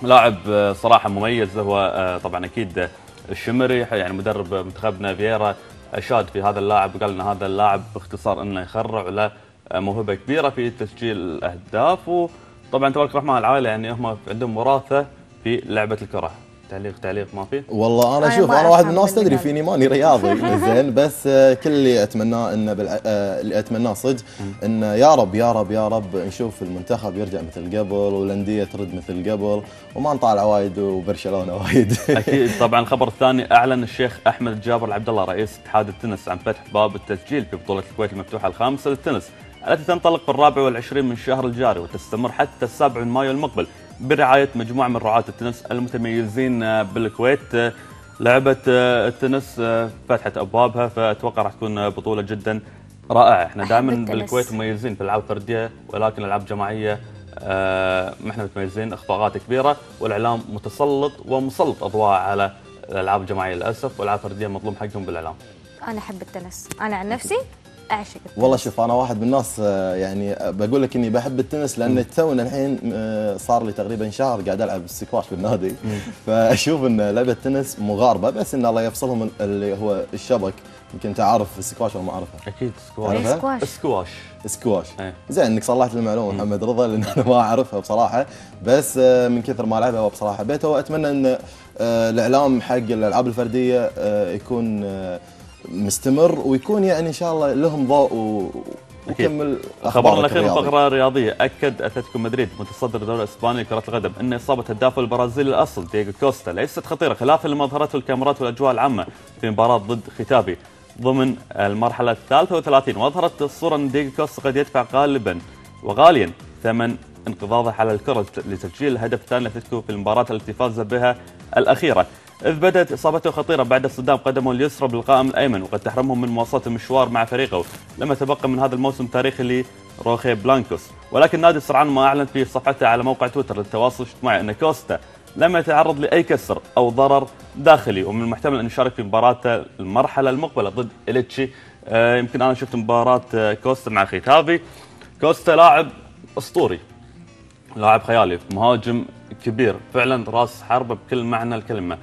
لاعب آه، صراحة مميز هو آه، طبعا أكيد الشمري يعني مدرب منتخبنا فييرا أشاد في هذا اللاعب وقال إن هذا اللاعب باختصار إنه يخرع له آه، موهبة كبيرة في تسجيل الأهداف وطبعا تبارك الرحمن العائله يعني هم عندهم وراثة في لعبة الكرة. تعليق تعليق ما في؟ والله أنا أنا شوف أنا واحد من الناس تدري. فيني ماني رياضي زين بس آه، كل اللي أتمناه إنه بالع... آه، اللي أتمناه صدق انه يا رب يا رب يا رب نشوف المنتخب يرجع مثل قبل والأندية ترد مثل قبل وما نطالع وايد وبرشلونة وايد أكيد طبعا الخبر الثاني أعلن الشيخ أحمد جابر العبد الله رئيس اتحاد التنس عن فتح باب التسجيل في بطولة الكويت المفتوحة الخامسة للتنس التي تنطلق في الرابع والعشرين من الشهر الجاري وتستمر حتى السابع من مايو المقبل برعاية مجموعة من رعاة التنس المتميزين آه، بالكويت آه، لعبه آه، التنس آه، فتحت أبوابها فأتوقع راح تكون آه، بطولة جدا رائعة إحنا دائما. بالكويت مميزين في الألعاب الفردية ولكن الألعاب الجماعية آه، ما إحنا متميزين أخفاقات كبيرة والإعلام متسلط ومسلط أضواء على الألعاب الجماعية للأسف والألعاب الفردية مطلوب حقهم بالإعلام. أنا أحب التنس أنا عن نفسي أعشق التنس. والله شوف أنا واحد من الناس آه، يعني بقول لك إني بحب التنس لأن تونا الحين آه، صار لي تقريبا شهر قاعد ألعب السكواش في النادي فأشوف إن لعبة التنس مقاربة بس إن الله يفصلهم اللي هو الشبك يمكن انت عارف السكواش ولا ما عارفها أكيد سكواش. عارفها؟ سكواش. سكواش. سكواش. إيه. زين إنك صلحت المعلومة محمد رضا لأن أنا ما أعرفها بصراحة. بس آه، من كثر ما لعبها بصراحة. حبيتها وأتمنى إن الإعلام حق الألعاب الفردية يكون مستمر ويكون يعني إن شاء الله لهم ضوء و-. وكمل خبرنا الأخير. فقره رياضية أكد أتلتيكو مدريد متصدر الدوري الإسباني لكرة القدم أن إصابة هدافه البرازيلي الأصل دييغو كوستا ليست خطيرة خلافا لما اظهرته الكاميرات والأجواء العامة في مباراة ضد خيتافي ضمن المرحلة الثالثة وثلاثين واظهرت الصورة أن دييغو كوستا قد يدفع غالبا وغاليا ثمن انقضاضه على الكرة لتسجيل الهدف الثاني لأتلتيكو في المباراه التي فاز بها الأخيرة إذ بدأت إصابته خطيرة بعد اصطدام قدمه اليسرى بالقائم الأيمن وقد تحرمهم من مواصلة المشوار مع فريقه لما تبقى من هذا الموسم التاريخي لروخي بلانكوس. ولكن نادي السرعان ما أعلن في صفحته على موقع تويتر للتواصل الاجتماعي أن كوستا لم يتعرض لأي كسر أو ضرر داخلي ومن المحتمل أن يشارك في مباراة المرحلة المقبلة ضد إليتشي. آه، يمكن أنا شفت مباراة آه، كوستا مع ختافي. كوستا لاعب أسطوري لاعب خيالي مهاجم كبير فعلا راس حربة بكل معنى الكلمة.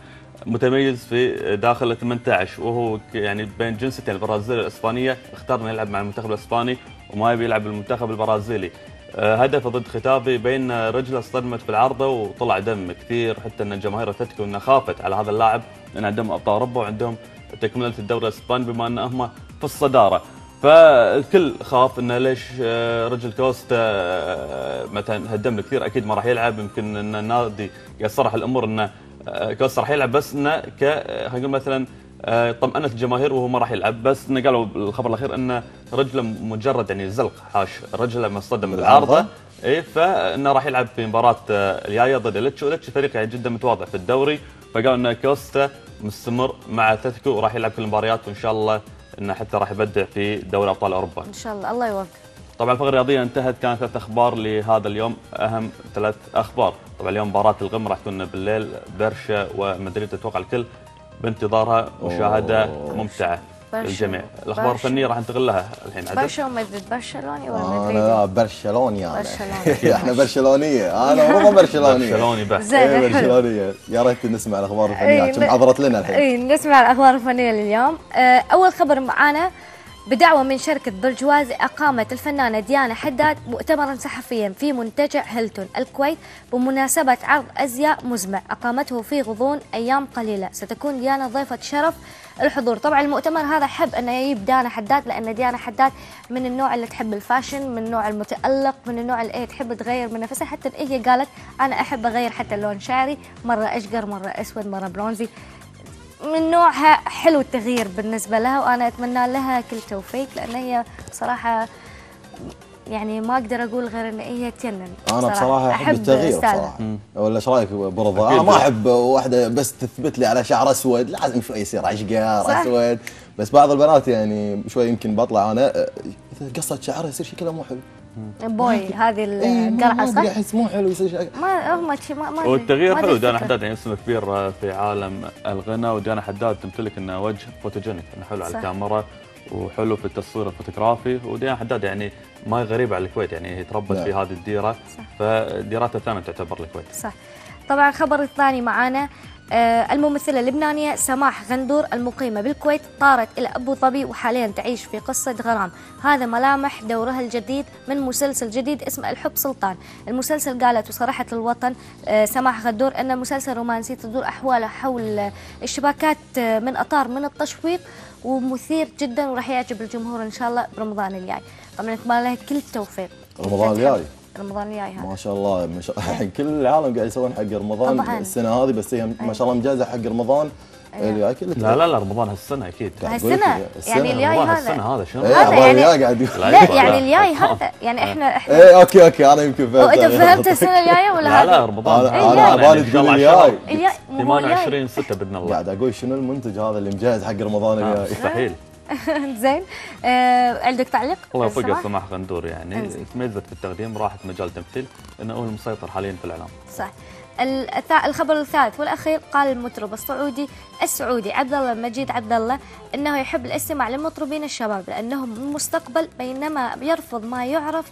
متميز في داخل ال 18 وهو يعني بين جنسيتين البرازيليه والإسبانية اختار انه يلعب مع المنتخب الإسباني وما يبي يلعب بالمنتخب البرازيلي. آه، هدفه ضد ختافي بين رجله اصطدمت في العارضه وطلع دم كثير حتى أن جماهير أتلتيكو إنها خافت على هذا اللاعب لأن عندهم أبطال أوروبا وعندهم تكملة الدوري الإسباني بما أن هم في الصدارة. فالكل خاف إنه ليش آه، رجل كوستا آه، مثلا هدم كثير أكيد ما راح يلعب يمكن إن النادي قاعد صرح الأمور إنه آه، كوستا راح يلعب بس إنه ك آه، خلينا نقول مثلا آه، طمأنت الجماهير وهو ما راح يلعب. بس إنه قالوا بالخبر الأخير إنه رجله مجرد يعني زلق حاش رجله ما اصطدم بالعارضة. بالعارضة؟ اي فإنه راح يلعب في مباراة آه، الجاية ضد اليتش واليتش فريق يعني جدا متواضع في الدوري. فقالوا ان كوستا مستمر مع أتلتيكو وراح يلعب كل المباريات وإن شاء الله إنه حتى راح يبدع في دوري أبطال أوروبا. إن شاء الله. الله يوفقك. طبعا الفقرة الرياضية انتهت. كانت ثلاث أخبار لهذا اليوم. أهم ثلاث أخبار. طبعا اليوم مباراة القمة راح تكون بالليل. برشا ومدريد أتوقع الكل بانتظارها مشاهدة. ممتعة برشا. للجميع. الأخبار. الفنية راح ننتقل لها الحين. عدل؟ برشا ومدريد. برشلوني ولا أنا مدريد؟ لا برشلوني أنا. برشلوني. إحنا برشلونية. أنا ورضا برشلونية. برشلوني بحت زين. إيه،. برشلونية. يا ريت نسمع الأخبار إيه، الفنيه عشان عذرت لنا الحين. اي نسمع الأخبار الفنية لليوم. آه، أول خبر معانا بدعوة من شركة برجوازي أقامت الفنانة ديانا حداد مؤتمرا صحفيا في منتجع هيلتون الكويت بمناسبة عرض أزياء مزمع أقامته في غضون أيام قليلة. ستكون ديانا ضيفة شرف الحضور. طبعا المؤتمر هذا حب أنه يجيب ديانا حداد لأن ديانا حداد من النوع اللي تحب الفاشن من النوع المتألق من النوع اللي إيه تحب تغير من نفسها. حتى إيه هي قالت أنا أحب أغير حتى لون شعري مرة أشقر مرة أسود مرة برونزي. من نوعها حلو التغيير بالنسبة لها وأنا أتمنى لها كل توفيق لأن هي صراحة يعني ما أقدر أقول غير إن هي تجنن أنا بصراحة أحب التغيير. بصراحه ولا إيش رأيك برضا أكيد. أنا ما أحب واحدة بس تثبت لي على شعر أسود لازم شوي يصير اشقر صح. أسود بس بعض البنات يعني شوي يمكن بطلع أنا إذا قصت شعرها يصير شكلها مو حلو boy هذه إيه، القرعه صح؟ أحس مو حلو يصير ما هم ما ما. والتغيير حلو دانا الفكرة. حداد يعني اسم كبير في عالم الغناء وديانا حداد تمتلك انه وجه photogenic إنه حلو على. الكاميرا وحلو في التصوير الفوتوغرافي وديانا حداد يعني ما هي غريبه على الكويت يعني هي تربت. في هذه الديرة صح. فديراتها الثانية تعتبر الكويت صح طبعا الخبر الثاني معانا الممثلة اللبنانية سماح غندور المقيمة بالكويت طارت إلى أبو ظبي وحاليا تعيش في قصة غرام. هذا ملامح دورها الجديد من مسلسل جديد اسمه الحب سلطان. المسلسل قالت وصرحت للوطن آه، سماح غندور أن مسلسل رومانسي تدور أحواله حول آه، اشتباكات آه، من أطار من التشويق ومثير جدا وراح يعجب الجمهور إن شاء الله برمضان الجاي. طبعا نتمنى لها كل التوفيق. رمضان الجاي. رمضان الجاي هذا. ما شاء الله ما شاء الله. الحين كل العالم قاعد يسوون حق رمضان طبعاً. السنة هذه بس هي ما شاء الله مجازة حق رمضان. أيوة. الجاي كله لا لا لا رمضان هالسنة أكيد. لك يعني. الجاي رمضان هذا. هالسنة هذا شنو؟ هذا عبالي يعني- قاعد يقول. لا، يعني. الجاي هذا يعني إحنا إحنا إيه أوكي أوكي أنا يمكن فهمت. أنت فهمت السنة الجاية ولا لا لا؟ رمضان. يعني عبالي إن شاء تقول الجاي. الجاي مو هو الجاي. 28 6 بإذن الله. قاعد أقول شنو المنتج هذا اللي مجهز حق رمضان آه، الجاي؟ مستحيل. زين آه عندك تعليق؟ الله؟ يوفقه سماح غندور يعني. تميزت في التقديم راحت مجال التمثيل انه هو المسيطر حاليا في الإعلام صح الخبر الثالث والأخير قال المطرب السعودي السعودي عبد الله مجيد عبد الله إنه يحب الاستماع للمطربين الشباب لانهم المستقبل بينما يرفض ما يعرف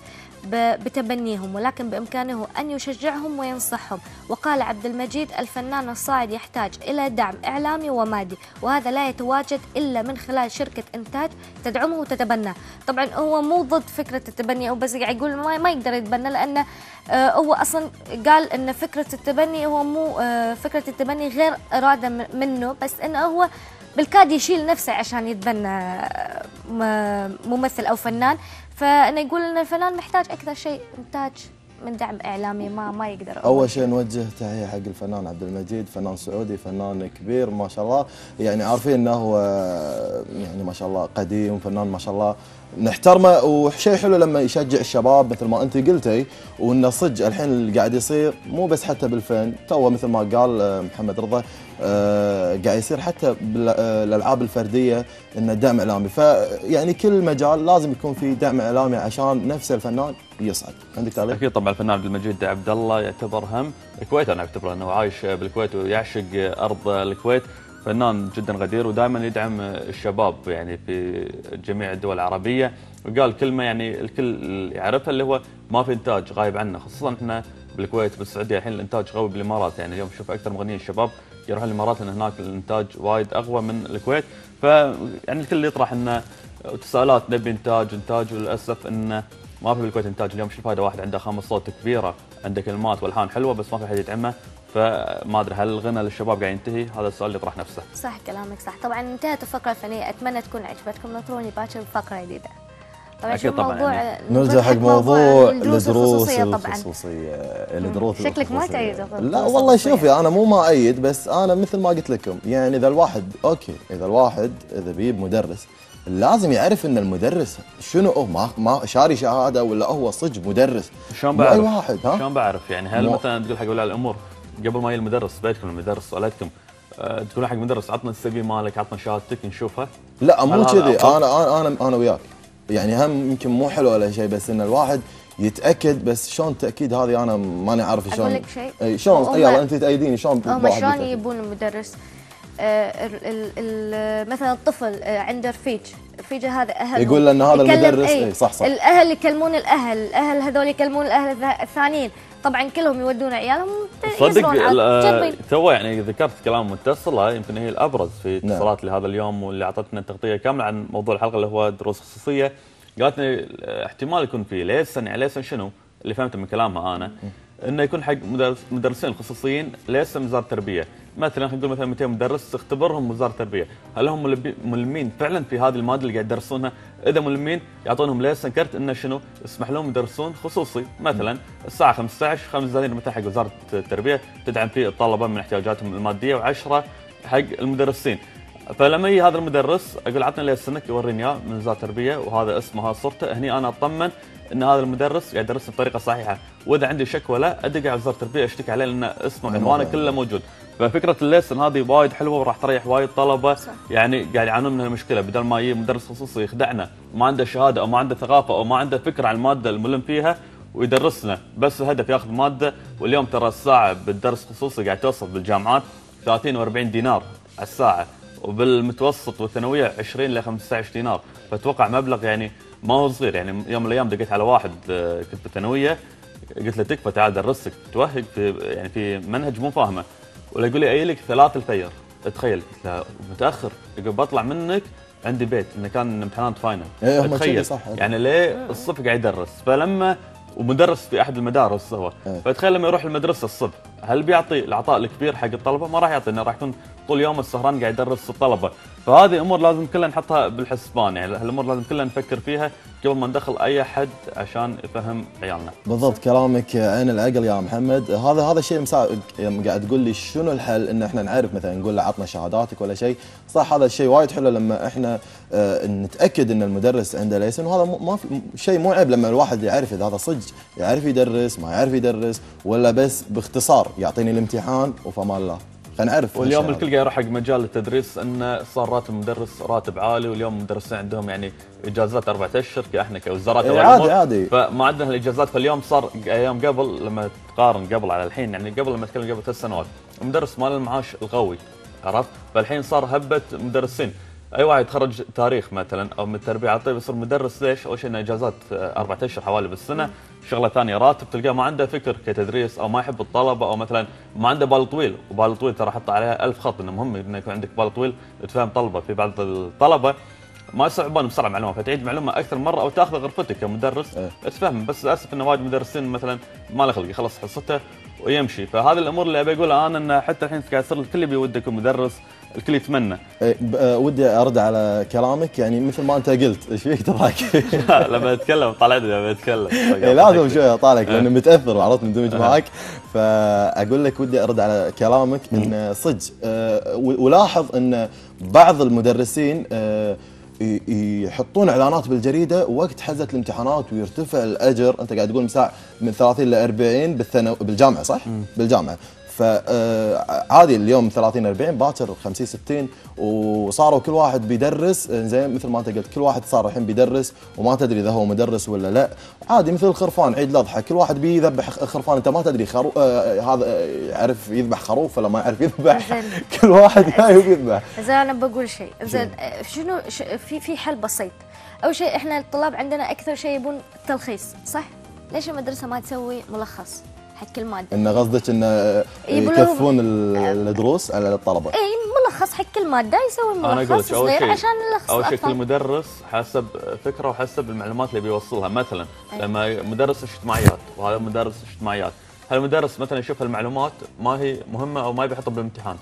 بتبنيهم ولكن بإمكانه أن يشجعهم وينصحهم. وقال عبد المجيد الفنان الصاعد يحتاج إلى دعم إعلامي ومادي وهذا لا يتواجد إلا من خلال شركة إنتاج تدعمه وتتبناه. طبعا هو مو ضد فكرة التبني أو بس قاعد يقول ما, ما يقدر يتبنى لأنه آه، هو أصلا قال إن فكرة التبني هو مو آه، فكرة التبني غير إرادة م- منه بس انه هو بالكاد يشيل نفسه عشان يتبنى آه، ممثل أو فنان. فانه يقول ان الفنان محتاج أكثر شيء انتاج من دعم إعلامي ما ما يقدر أول شيء نوجه تحية حق الفنان عبد المجيد فنان سعودي فنان كبير ما شاء الله. يعني عارفين إنه هو يعني ما شاء الله قديم فنان ما شاء الله نحترمه وشيء حلو لما يشجع الشباب مثل ما أنت قلتي وإنه صدق الحين اللي قاعد يصير مو بس حتى بالفن. تو مثل ما قال آه، محمد رضا قاعد يصير حتى بالالعاب الفردية إنه دعم إعلامي. فيعني كل مجال لازم يكون في دعم إعلامي عشان نفس الفنان يصعد. عندك تعليق؟ أكيد طبعا الفنان عبد المجيد عبد الله يعتبر هم الكويت. أنا أعتبره إنه عايش بالكويت ويعشق أرض الكويت. فنان جدا غدير ودائما يدعم الشباب يعني في جميع الدول العربية. وقال كلمة يعني الكل يعرفها اللي هو ما في إنتاج غايب عنا خصوصا إحنا بالكويت بالسعودية الحين الإنتاج قوي بالإمارات. يعني اليوم شوف أكثر مغنيين الشباب يروحون الإمارات لأن هناك الإنتاج وايد أقوى من الكويت. ف يعني الكل يطرح إنه تساؤلات نبي إنتاج إنتاج وللاسف انه ما في بالكويت إنتاج. اليوم شو الفائده واحد عنده خامه صوت كبيرة عنده كلمات والحان حلوة بس ما في حد يدعمه. فما أدري هل الغنى للشباب قاعد ينتهي؟ هذا السؤال اللي يطرح نفسه. صح كلامك صح. طبعا انتهت الفقرة الفنية أتمنى تكون عجبتكم. نطروني باكر بفقرة جديدة. طبعا أكيد شو طبعاً. موضوع يعني. نرجع حق موضوع الدروس الخصوصية طبعا. الخصوصية الدروس شكلك ما. تأيد لا والله. شوفي أنا مو ما أيد بس أنا مثل ما قلت لكم يعني إذا الواحد أوكي إذا الواحد إذا بيجيب مدرس لازم يعرف إن المدرس شنو هو؟ ما ما شاري شهادة ولا هو صدق مدرس. شلون بعرف؟ أي واحد ها؟ شلون بعرف؟ يعني هل مثلا تقول حق اولياء الأمور قبل ما يجي المدرس بيتكم المدرس سالتكم أه تقول حق المدرس عطنا السي في مالك عطنا شهادتك نشوفها. لا مو كذي. أفضل؟ أنا أنا أنا أنا وياك. يعني هم يمكن مو حلو ولا شيء بس إن الواحد يتأكد بس شلون التاكيد هذه أنا ماني عارف شلون. أقول لك شيء؟ إي شلون؟ يلا أنت تأيديني شلون هم شلون؟ يجيبون المدرس؟ آه، ال- ال- ال- مثلا الطفل آه، عنده رفيج. رفيجة هذا أهل. يقول له إن هذا المدرس، إي، صح، صح. الأهل يكلمون الأهل. الأهل هذول يكلمون الأهل الث- الثانيين. طبعا كلهم يودون عيالهم صدق. تو يعني ذكرت كلام متصله يمكن هي الأبرز في نعم. اتصالات لهذا اليوم واللي أعطتنا تغطيه كاملة عن موضوع الحلقة اللي هو دروس خصوصية قالت لي احتمال يكون في license يعني license شنو؟ اللي فهمته من كلامها أنا إنه يكون حق مدرس مدرسين الخصوصيين ليسن وزاره التربيه مثلا خلينا نقول مثلا 200 مدرس تختبرهم وزاره التربيه هل هم ملمين فعلا في هذه الماده اللي قاعد يدرسونها؟ إذا ملمين يعطونهم ليسن كرت إنه شنو؟ يسمح لهم يدرسون خصوصي. مثلا الساعة 15 خمس دنانير مثلا حق وزارة التربية تدعم فيه الطلبة من احتياجاتهم المادية و10 حق المدرسين. فلما يجي هذا المدرس أقول عطني لي السنك يوريني إياه من وزاره التربيه وهذا اسمه هذا صورته. هني أنا أطمن إن هذا المدرس قاعد يدرس بطريقة صحيحة. وإذا عندي شكوى لا أدق على وزارة التربية أشتكي عليه لأن اسمه عنوانه كله موجود. ففكرة الليسن هذه وايد حلوة وراح تريح وايد طلبة. صح. يعني قاعد يعانون من المشكلة. بدل ما يجي مدرس خصوصي يخدعنا ما عنده شهادة أو ما عنده ثقافة أو ما عنده فكرة عن المادة الملم فيها ويدرسنا. بس الهدف ياخذ مادة واليوم ترى الساعة بالدرس خصوصي قاعد توصل بالجامعات 30 و40 دينار على الساعة. وبالمتوسط والثانوية 20 ل 15 دينار. فأتوقع مبلغ يعني ما هو صغير. يعني يوم من الأيام دقيت على واحد آه، كنت بالثانويه قلت له تكفى تعال درسك. توهق في يعني في منهج مو فاهمه. ولا يقول لي أي لك ثلاث الفجر. تخيل. قلت له متأخر. يقول بطلع منك عندي بيت. إنه كان امتحانات final. كذي تخيل. صح. يعني ليه الصبح قاعد يدرس؟ فلما ومدرس في أحد المدارس هو. إيه. فتخيل لما يروح المدرسة الصبح هل بيعطي العطاء الكبير حق الطلبة؟ ما راح يعطي إنه راح يكون طول يوم السهران قاعد يدرس الطلبة. فهذه أمور لازم كلنا نحطها بالحسبان. يعني هالأمور لازم كلنا نفكر فيها قبل ما ندخل أي حد عشان يفهم عيالنا. بالضبط كلامك عين العقل يا محمد. هذا هذا الشيء. يوم قاعد تقول لي شنو الحل إن إحنا نعرف مثلا نقول له عطنا شهاداتك ولا شيء. صح هذا الشيء وايد حلو لما إحنا آه نتأكد إن المدرس عنده ليسن. وهذا ما في شيء مو عيب لما الواحد يعرف إذا هذا صدق. يعرف يدرس ما يعرف يدرس ولا بس باختصار يعطيني الامتحان وفمان الله. خلينا نعرف واليوم الكل قاعد يروح حق مجال التدريس انه صار راتب المدرس راتب عالي واليوم المدرسين عندهم يعني إجازات أربعة أشهر كاحنا كوزارات إيه، عادي-. عادي. فما عندنا الإجازات فاليوم صار أيام قبل لما تقارن قبل على الحين يعني قبل لما اتكلم قبل ثلاث سنوات المدرس مال المعاش القوي عرفت فالحين صار هبة مدرسين أي واحد يتخرج تاريخ مثلا أو من التربية على طيب يصير مدرس ليش؟ أول شيء إنه إجازات أربعة أشهر حوالي بالسنة، شغلة ثانية راتب تلقاه ما عنده فكر كتدريس أو ما يحب الطلبة أو مثلا ما عنده بال طويل، وبال طويل ترى حط عليها ألف خط إنه مهم إنه يكون عندك بال طويل تفهم طلبة، في بعض الطلبة. ما يصعبون بسرعة معلومة فتعيد معلومة أكثر مرة أو تأخذ غرفتك كمدرس. إيه. تفهم بس للأسف إنه وايد مدرسين مثلا ما له خلق يخلص حصته ويمشي. فهذه الأمور اللي أبي أقولها أنا إنه حتى الحين قاعد يصير الكل يبي يكون مدرس الكل يتمنى. إيه، آه، ودي أرد على كلامك يعني مثل ما أنت قلت إيش فيك تضحك؟ لما أتكلم طلعت لما اتكلم إيه، لازم شوي أطالعك لأنه متأثر وعرفت مندمج معك فأقول لك ودي أرد على كلامك إن صدق آه، ولاحظ إن بعض المدرسين آه، يحطون إعلانات بالجريدة وقت حزه الامتحانات ويرتفع الأجر. أنت قاعد تقول مساع من 30 ل 40 بالثانوي بالجامعة صح؟ بالجامعة. فعادي اليوم 30 40 باكر 50 60 وصاروا كل واحد بيدرس. زين مثل ما انت قلت كل واحد صار الحين بيدرس وما تدري إذا هو مدرس ولا لا. عادي مثل الخرفان عيد الأضحى كل واحد بيذبح خرفان. أنت ما تدري خرو... آه هذا آه، يعرف يذبح خروف ولا ما يعرف يذبح. كل واحد جاي وبيذبح زين أنا بقول شيء. زين آه، شنو ش- في في حل بسيط. أول شيء إحنا الطلاب عندنا أكثر شيء يبون تلخيص صح؟ ليش المدرسة ما تسوي ملخص؟ حق كل ماده إن قصدك إن آه، يكثفون ال- الدروس على الطلبة. اي ملخص حق كل ماده يسوي أنا أقول ملخص لك أول صغير شيء عشان نلخص أول شيء كل. مدرس حسب فكرة وحسب المعلومات اللي بيوصلها. مثلا أي. لما مدرس اجتماعيات وهذا مدرس اجتماعيات. هالمدرس مثلا يشوف المعلومات ما هي مهمة أو ما يبي يحطها بالامتحان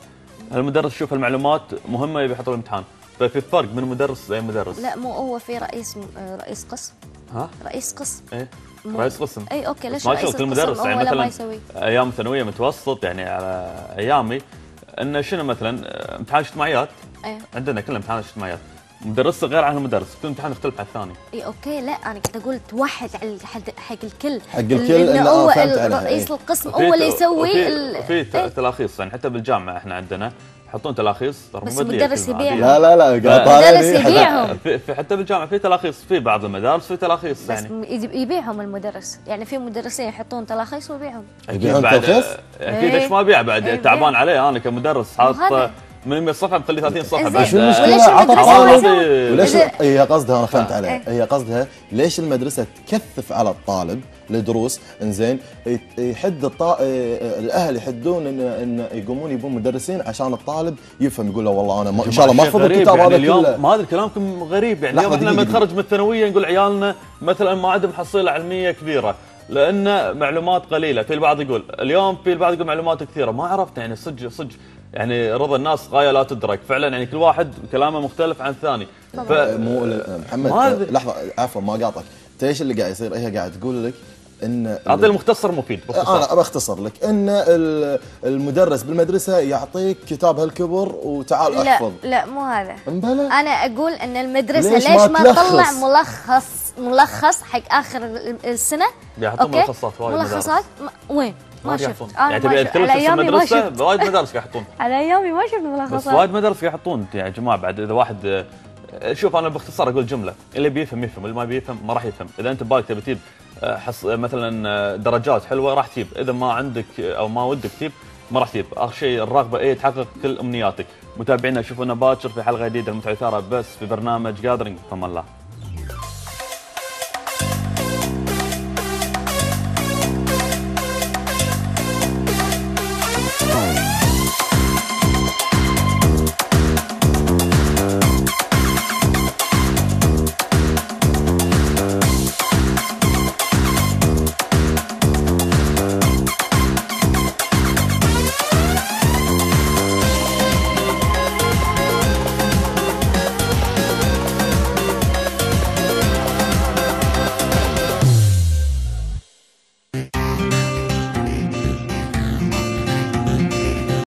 هالمدرس يشوف المعلومات مهمة يبي يحطها بالامتحان؟ ففي فرق من مدرس زي مدرس. لا مو هو في رئيس آه، رئيس قسم. ها؟ رئيس قسم. إيه. رئيس قسم. أي أوكي ليش ما رئيس شغل كل القسم مدرس هو يعني مثلا يسوي. أيام ثانوية متوسط يعني على أيامي انه شنو مثلا آه، امتحان اجتماعيات أي. عندنا كلنا امتحان اجتماعيات مدرسه غير عن المدرس كل امتحان يختلف عن الثاني. أي أوكي لا أنا كنت أقول توحد على حد- حق الكل. حق الكل إنه إنه هو آه، رئيس إيه. القسم هو اللي يسوي وفي- ال- وفي ت- إيه. تلاخيص يعني حتى بالجامعة إحنا عندنا يحطون تلاخيص ترى بس المدرس. عادية. لا لا لا قاعد طالع مدرس لي حد- يبيعهم. في حتى بالجامعة في تلاخيص في بعض المدارس في تلاخيص بس يعني يجي- يبيعهم المدرس يعني في مدرسين يحطون تلاخيص ويبيعهم يبيعون بعد تلخيص؟ أكيد إيه. ليش ما أبيع بعد إيه، تعبان. عليه أنا كمدرس حاط من 100 صفحة مخلي 30 صفحة. بعد شو المشكلة؟ وليش عطى طالب. وليش هي قصدها أنا فهمت عليها إيه. هي قصدها ليش المدرسة تكثف على الطالب الدروس إنزين يحد الطا... آه، الأهل يحدون ان إن يقومون يبون مدرسين عشان الطالب يفهم يقول له والله أنا ما إن شاء الله ما أخذ الكتاب يعني هذا اليوم كله. ما ادري كلامكم غريب يعني اليوم إحنا لما. نتخرج من الثانوية نقول عيالنا مثلا ما عندهم حصيله علمية كبيرة لأن معلومات قليلة. في البعض يقول اليوم في البعض يقول معلومات كثيرة. ما عرفنا يعني صدق صدق. يعني رضا الناس غاية لا تدرك. فعلا يعني كل واحد كلامه مختلف عن الثاني. ف... آه، مو محمد آه،. لحظة عفوا ما قاطعك. انت إيش اللي قاعد يصير؟ هي قاعد تقول لك إن اعطي المختصر مفيد باختصار. أنا بختصر لك. إن ال- المدرس بالمدرسة يعطيك كتاب هالكبر وتعال لا احفظ. لا مو هذا. مبلى أنا أقول إن المدرسة ليش ليش, ما ما؟ تطلع ملخص ملخص حق آخر ال- السنة؟ okay؟ ملخصات وايد ملخصات؟ وين؟ ما شفت. أنا يعني ما تبي شفت. تدرس على أيامي ما المدرسة؟ شفت. وايد مدارس يحطون. على أيامي ما شفت بس ملخصات. وايد مدارس يحطون. يا جماعة بعد إذا واحد آه، شوف أنا باختصار أقول جملة. اللي بيفهم يفهم. اللي ما بيفهم ما راح يفهم. إذا أنت بالك تبي تجيب آه، حص... مثلا آه، درجات حلوة راح تجيب. إذا ما عندك آه، أو ما ودك تجيب ما راح تجيب. آخر شيء الرغبة إيه تحقق كل أمنياتك. متابعينا شوفونا باكر في حلقة جديدة المتعة بس في برنامج Gathering فمان الله. Oh.